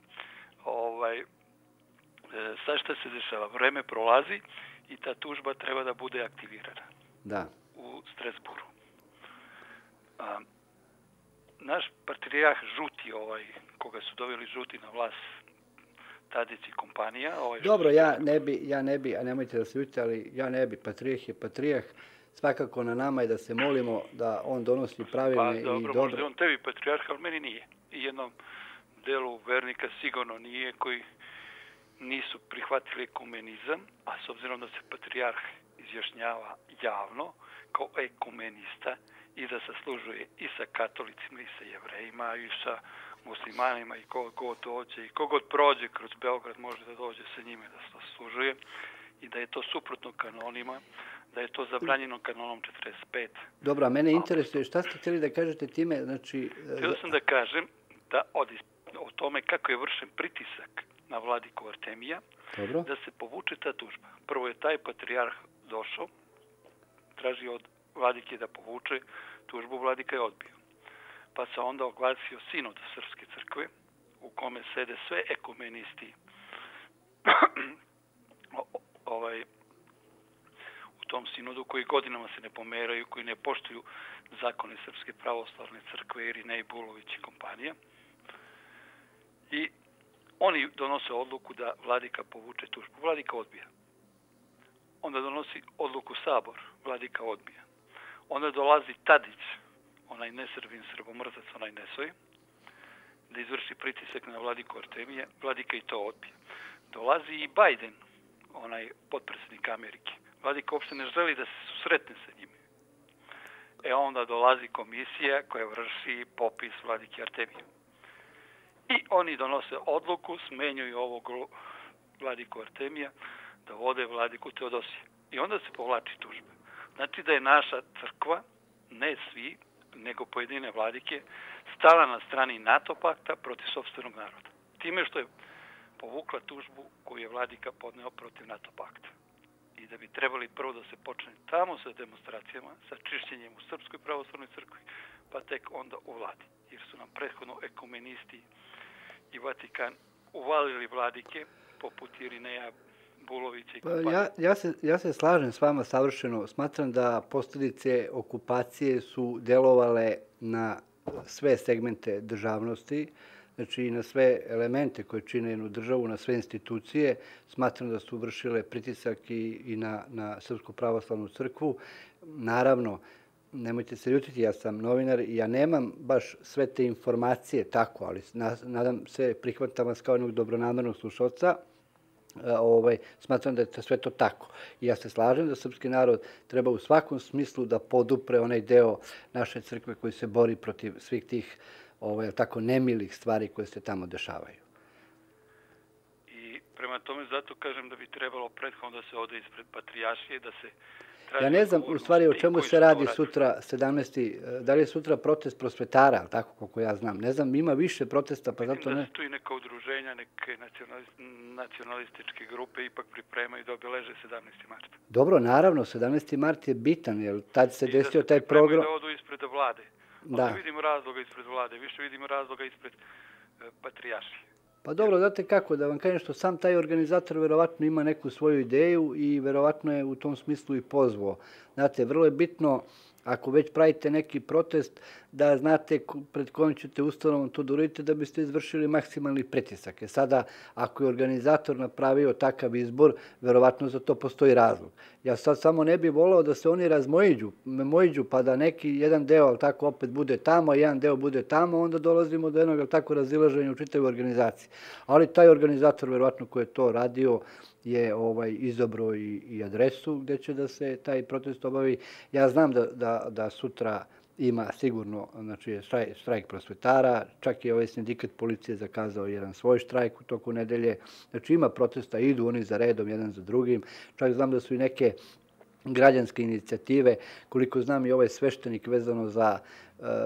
[LAUGHS] ovaj, e, sad šta se dešava? Vreme prolazi i ta tužba treba da bude aktivirana Da. u Stresburu. A, naš patrijarh žuti, ovaj, koga su doveli žuti na vlast, Tadić i kompanija. Ovaj, Dobro, ja ne bi, ja ne bi, a nemojte da se ljutite, ali ja ne bi, patrijeh je patrijeh, svakako na nama je da se molimo da on donosi Pa pravilne dobro, i možda je dobre. on tebi patrijarh, ali meni nije. I jednom delu vernika sigurno nije koji nisu prihvatili ekumenizam, a s obzirom da se patrijarh izjašnjava javno kao ekumenista i da saslužuje i sa katolicima i sa jevrejima i sa muslimanima i kogod god dođe i kogod prođe kroz Beograd može da dođe sa njime da se saslužuje i da je to suprotno kanonima, da je to zabranjeno kanonom 45 Dobro, a mene interesuje šta ste htjeli da kažete time, znači... e, Htio sam da kažem da od, o tome kako je vršen pritisak na vladiku Artemija, Dobro. da se povuče ta tužba. Prvo je taj patrijarh došao, tražio od vladike da povuče tužbu, vladika je odbio. Pa se onda oglasio sinod Srpske crkve, u kome sede sve ekumenisti o- [CLEARS THROAT] ovaj, u tom sinodu koji godinama se ne pomeraju, koji ne poštuju zakone Srpske pravoslavne crkve, Irinej Bulović i kompanija. I oni donose odluku da vladika povuče tužbu. Vladika odbija. Onda donosi odluku Sabor. Vladika odbija. Onda dolazi Tadić, onaj nesrbin srbomrzac, onaj nesoj, da izvrši pritisak na vladiku Artemije. Vladika i to odbija. Dolazi i Biden, onaj potpredsjednik Amerike. Vladika uopšte ne želi da se susretne sa njime. E onda dolazi komisija koja vrši popis vladike Artemije. I oni donose odluku, smenjuju ovog vladiku Artemija da vode vladiku Teodosije. I onda se povlači tužba. Znači da je naša crkva, ne svi, nego pojedine vladike, stala na strani NATO pakta protiv sobstvenog naroda. Time što je povukla tužbu koju je vladika podneo protiv NATO pakta. I da bi trebali prvo da se počne tamo sa demonstracijama, sa čišćenjem u Srpskoj pravoslavnoj crkvi, pa tek onda u vladi. Jer su nam prethodno ekumenisti i Vatikan uvalili vladike poput Irineja Bulovića i Pa kompanije. ja, ja, se, ja se slažem s vama savršeno. Smatram da posljedice okupacije su delovale na sve segmente državnosti, znači i na sve elemente koje čine jednu državu, na sve institucije. Smatram da su vršile pritisak i, i na, na Srpsku pravoslavnu crkvu. Naravno, nemojte se ljutiti, ja sam novinar i ja nemam baš sve te informacije tako, ali nadam se, prihvatam vas kao jednog dobronamernog slušalca, e, ovaj, smatram da je sve to tako. I ja se slažem da srpski narod treba u svakom smislu da podupre onaj deo naše crkve koji se bori protiv svih tih ovaj, tako nemilih stvari koje se tamo dešavaju. I prema tome zato kažem da bi trebalo prethodno da se ode ispred patrijašije, da se Ja ne znam u stvari o čemu se radi sutra 17. e, Da li je sutra protest prosvetara, ali tako koliko ja znam. Ne znam, ima više protesta, pa zato da ne... su tu i neka udruženja, neke nacionalis- nacionalističke grupe ipak pripremaju da obeleže 17. marta. Dobro, naravno, 17. mart je bitan, jer tad se I da desio se taj pripremaju program. Da odu ispred vlade. Da. Da. vidimo razloga ispred vlade, više vidimo razloga ispred e, patrijašije. Pa dobro, znate kako, da vam kažem što sam taj organizator verovatno ima neku svoju ideju i verovatno je u tom smislu i pozvao. Znate, vrlo je bitno, ako već pravite neki protest, da znate pred kojim ćete ustanovom to da uradite da biste izvršili maksimalni pritisak. E sada, ako je organizator napravio takav izbor, verovatno za to postoji razlog. Ja sad samo ne bih volao da se oni razmojiđu, mojiđu, pa da neki jedan deo ali tako opet bude tamo, jedan deo bude tamo, onda dolazimo do jednog ali tako razilaženja u čitavoj organizaciji. Ali taj organizator, verovatno ko je to radio, je ovaj izobro i, i adresu gdje će da se taj protest obavi. Ja znam da, da, da sutra ima sigurno znači, je štrajk, štrajk prosvetara, čak je ovaj sindikat policije zakazao jedan svoj štrajk u toku nedelje. Znači ima protesta, idu oni za redom jedan za drugim. Čak znam da su i neke građanske inicijative, koliko znam i ovaj sveštenik vezano za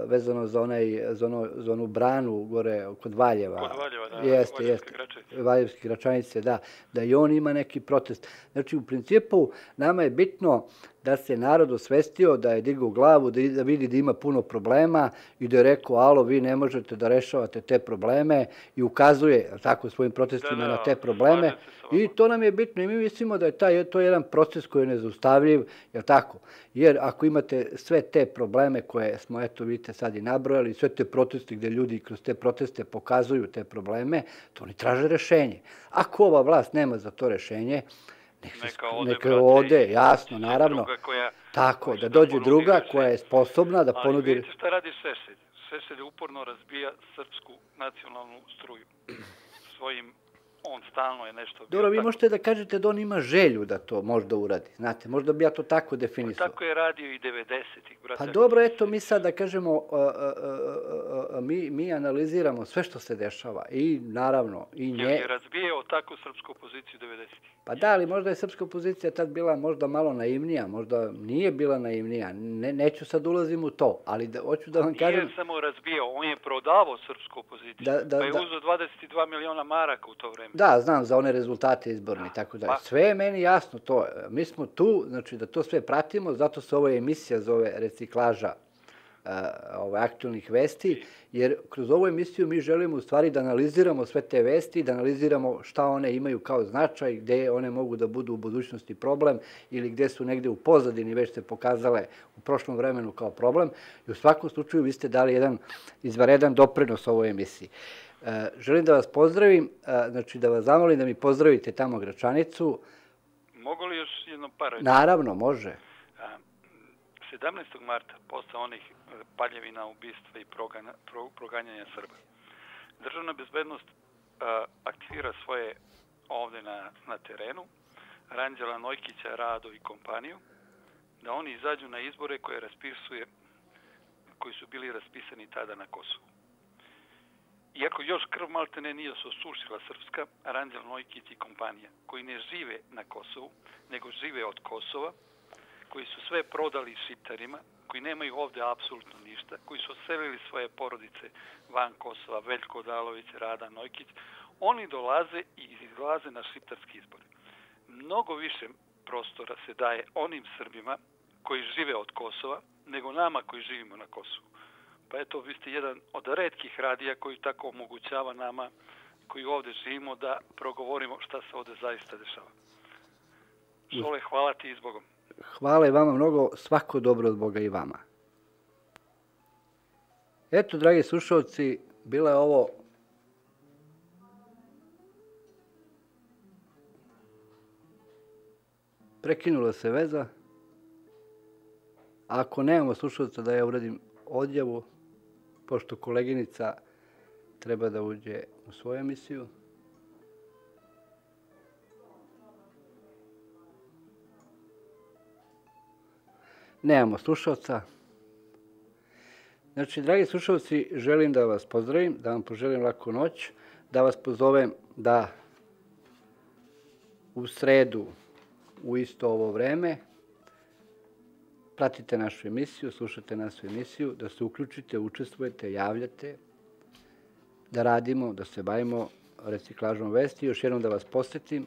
vezano za, onaj, za, ono, za onu branu gore kod Valjeva. Kod Valjeva, da. Jeste, jeste. Valjevske gračanice, da. Da i on ima neki protest. Znači, u principu, nama je bitno da se narod osvestio, da je digao glavu, da, da vidi da ima puno problema i da je rekao, alo, vi ne možete da rešavate te probleme i ukazuje tako svojim protestima da, da, na te probleme. I to nam je bitno i mi mislimo da je taj, to je jedan proces koji je nezaustavljiv, je tako? Jer ako imate sve te probleme koje smo, eto, vidite, sad i nabrojali, sve te proteste gde ljudi kroz te proteste pokazuju te probleme, to oni traže rešenje. Ako ova vlast nema za to rešenje, neka ode, neka ode jasno, naravno. Koja, Tako, da dođe druga koja je sposobna da ponudi... Ali vidite šta radi Šešelj? Šešelj uporno razbija srpsku nacionalnu struju svojim on stalno je nešto... Dobro, vi možete da kažete da on ima želju da to možda uradi. Znate, možda bi ja to tako definisao. Pa tako je radio i 90-ih, brate. Pa dobro, eto, mi sad da kažemo, mi, mi analiziramo sve što se dešava i naravno i nje... Je razbijao tako srpsku opoziciju 90-ih? Pa da, ali možda je srpska opozicija tad bila možda malo naivnija, možda nije bila naivnija. Ne, neću sad ulazim u to, ali da, hoću da vam kažem... Nije samo razbijao, on je prodavao srpsku opoziciju. Da, da, pa je da. uzao 22 miliona maraka u to vreme. Da, znam za one rezultate izborne i tako dalje. Pa. Sve je meni jasno to. Mi smo tu, znači da to sve pratimo, zato se ova emisija zove reciklaža ovaj, aktualnih vesti, jer kroz ovu emisiju mi želimo u stvari da analiziramo sve te vesti, da analiziramo šta one imaju kao značaj, gde one mogu da budu u budućnosti problem ili gde su negde u pozadini već se pokazale u prošlom vremenu kao problem. I u svakom slučaju vi ste dali jedan izvaredan doprinos ovoj emisiji. E, želim da vas pozdravim, e, znači da vas zamolim da mi pozdravite tamo Gračanicu. Mogu li još jedno par? Naravno, može. 17. marta, posle onih paljevina, ubistva i proganjanja Srba, državna bezbednost e, aktivira svoje ovde na, na terenu, Ranđela Nojkića, Rado i kompaniju, da oni izađu na izbore koje raspisuje, koji su bili raspisani tada na Kosovu. Iako još krv maltene nije se osušila srpska, Ranđel Nojkić i kompanija, koji ne žive na Kosovu, nego žive od Kosova, koji su sve prodali šitarima, koji nemaju ovde apsolutno ništa, koji su oselili svoje porodice van Kosova, Veljko Dalović, Rada Nojkić, oni dolaze i izlaze na šiptarski izbor. Mnogo više prostora se daje onim Srbima koji žive od Kosova, nego nama koji živimo na Kosovu. Pa eto, vi ste jedan od redkih radija koji tako omogućava nama koji ovde živimo da progovorimo šta se ovde zaista dešava. Šole, hvala ti i zbogom. Hvala i vama mnogo, svako dobro od Boga i vama. Eto, dragi slušalci, bila je ovo prekinula se veza. Ako nemamo slušalca da ja uradim odjavu, pošto koleginica treba da uđe u svoju emisiju. Nemamo slušalca. Znači, dragi slušalci, želim da vas pozdravim, da vam poželim laku noć, da vas pozovem da u sredu u isto ovo vreme pratite našu emisiju, slušate našu emisiju, da se uključite, učestvujete, javljate, da radimo, da se bavimo reciklažom vesti. Još jednom da vas posjetim,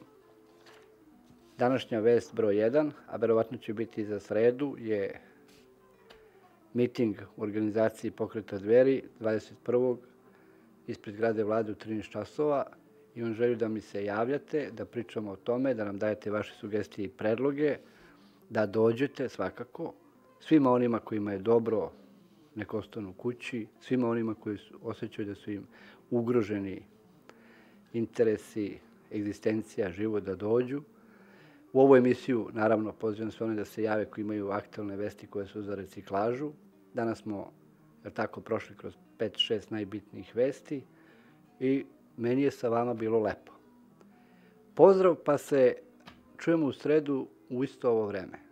današnja vest broj 1, a verovatno će biti za sredu, je miting u organizaciji pokreta dveri 21. ispred grade vlade u 13 časova i on želju da mi se javljate, da pričamo o tome, da nam dajete vaše sugestije i predloge, da dođete svakako svima onima kojima je dobro nek ostanu kući, svima onima koji su, osjećaju da su im ugroženi interesi, egzistencija, život da dođu. U ovu emisiju, naravno, pozivam sve one da se jave koji imaju aktualne vesti koje su za reciklažu. Danas smo, jer tako, prošli kroz 5-6 najbitnijih vesti i meni je sa vama bilo lepo. Pozdrav, pa se čujemo u sredu u isto ovo vreme.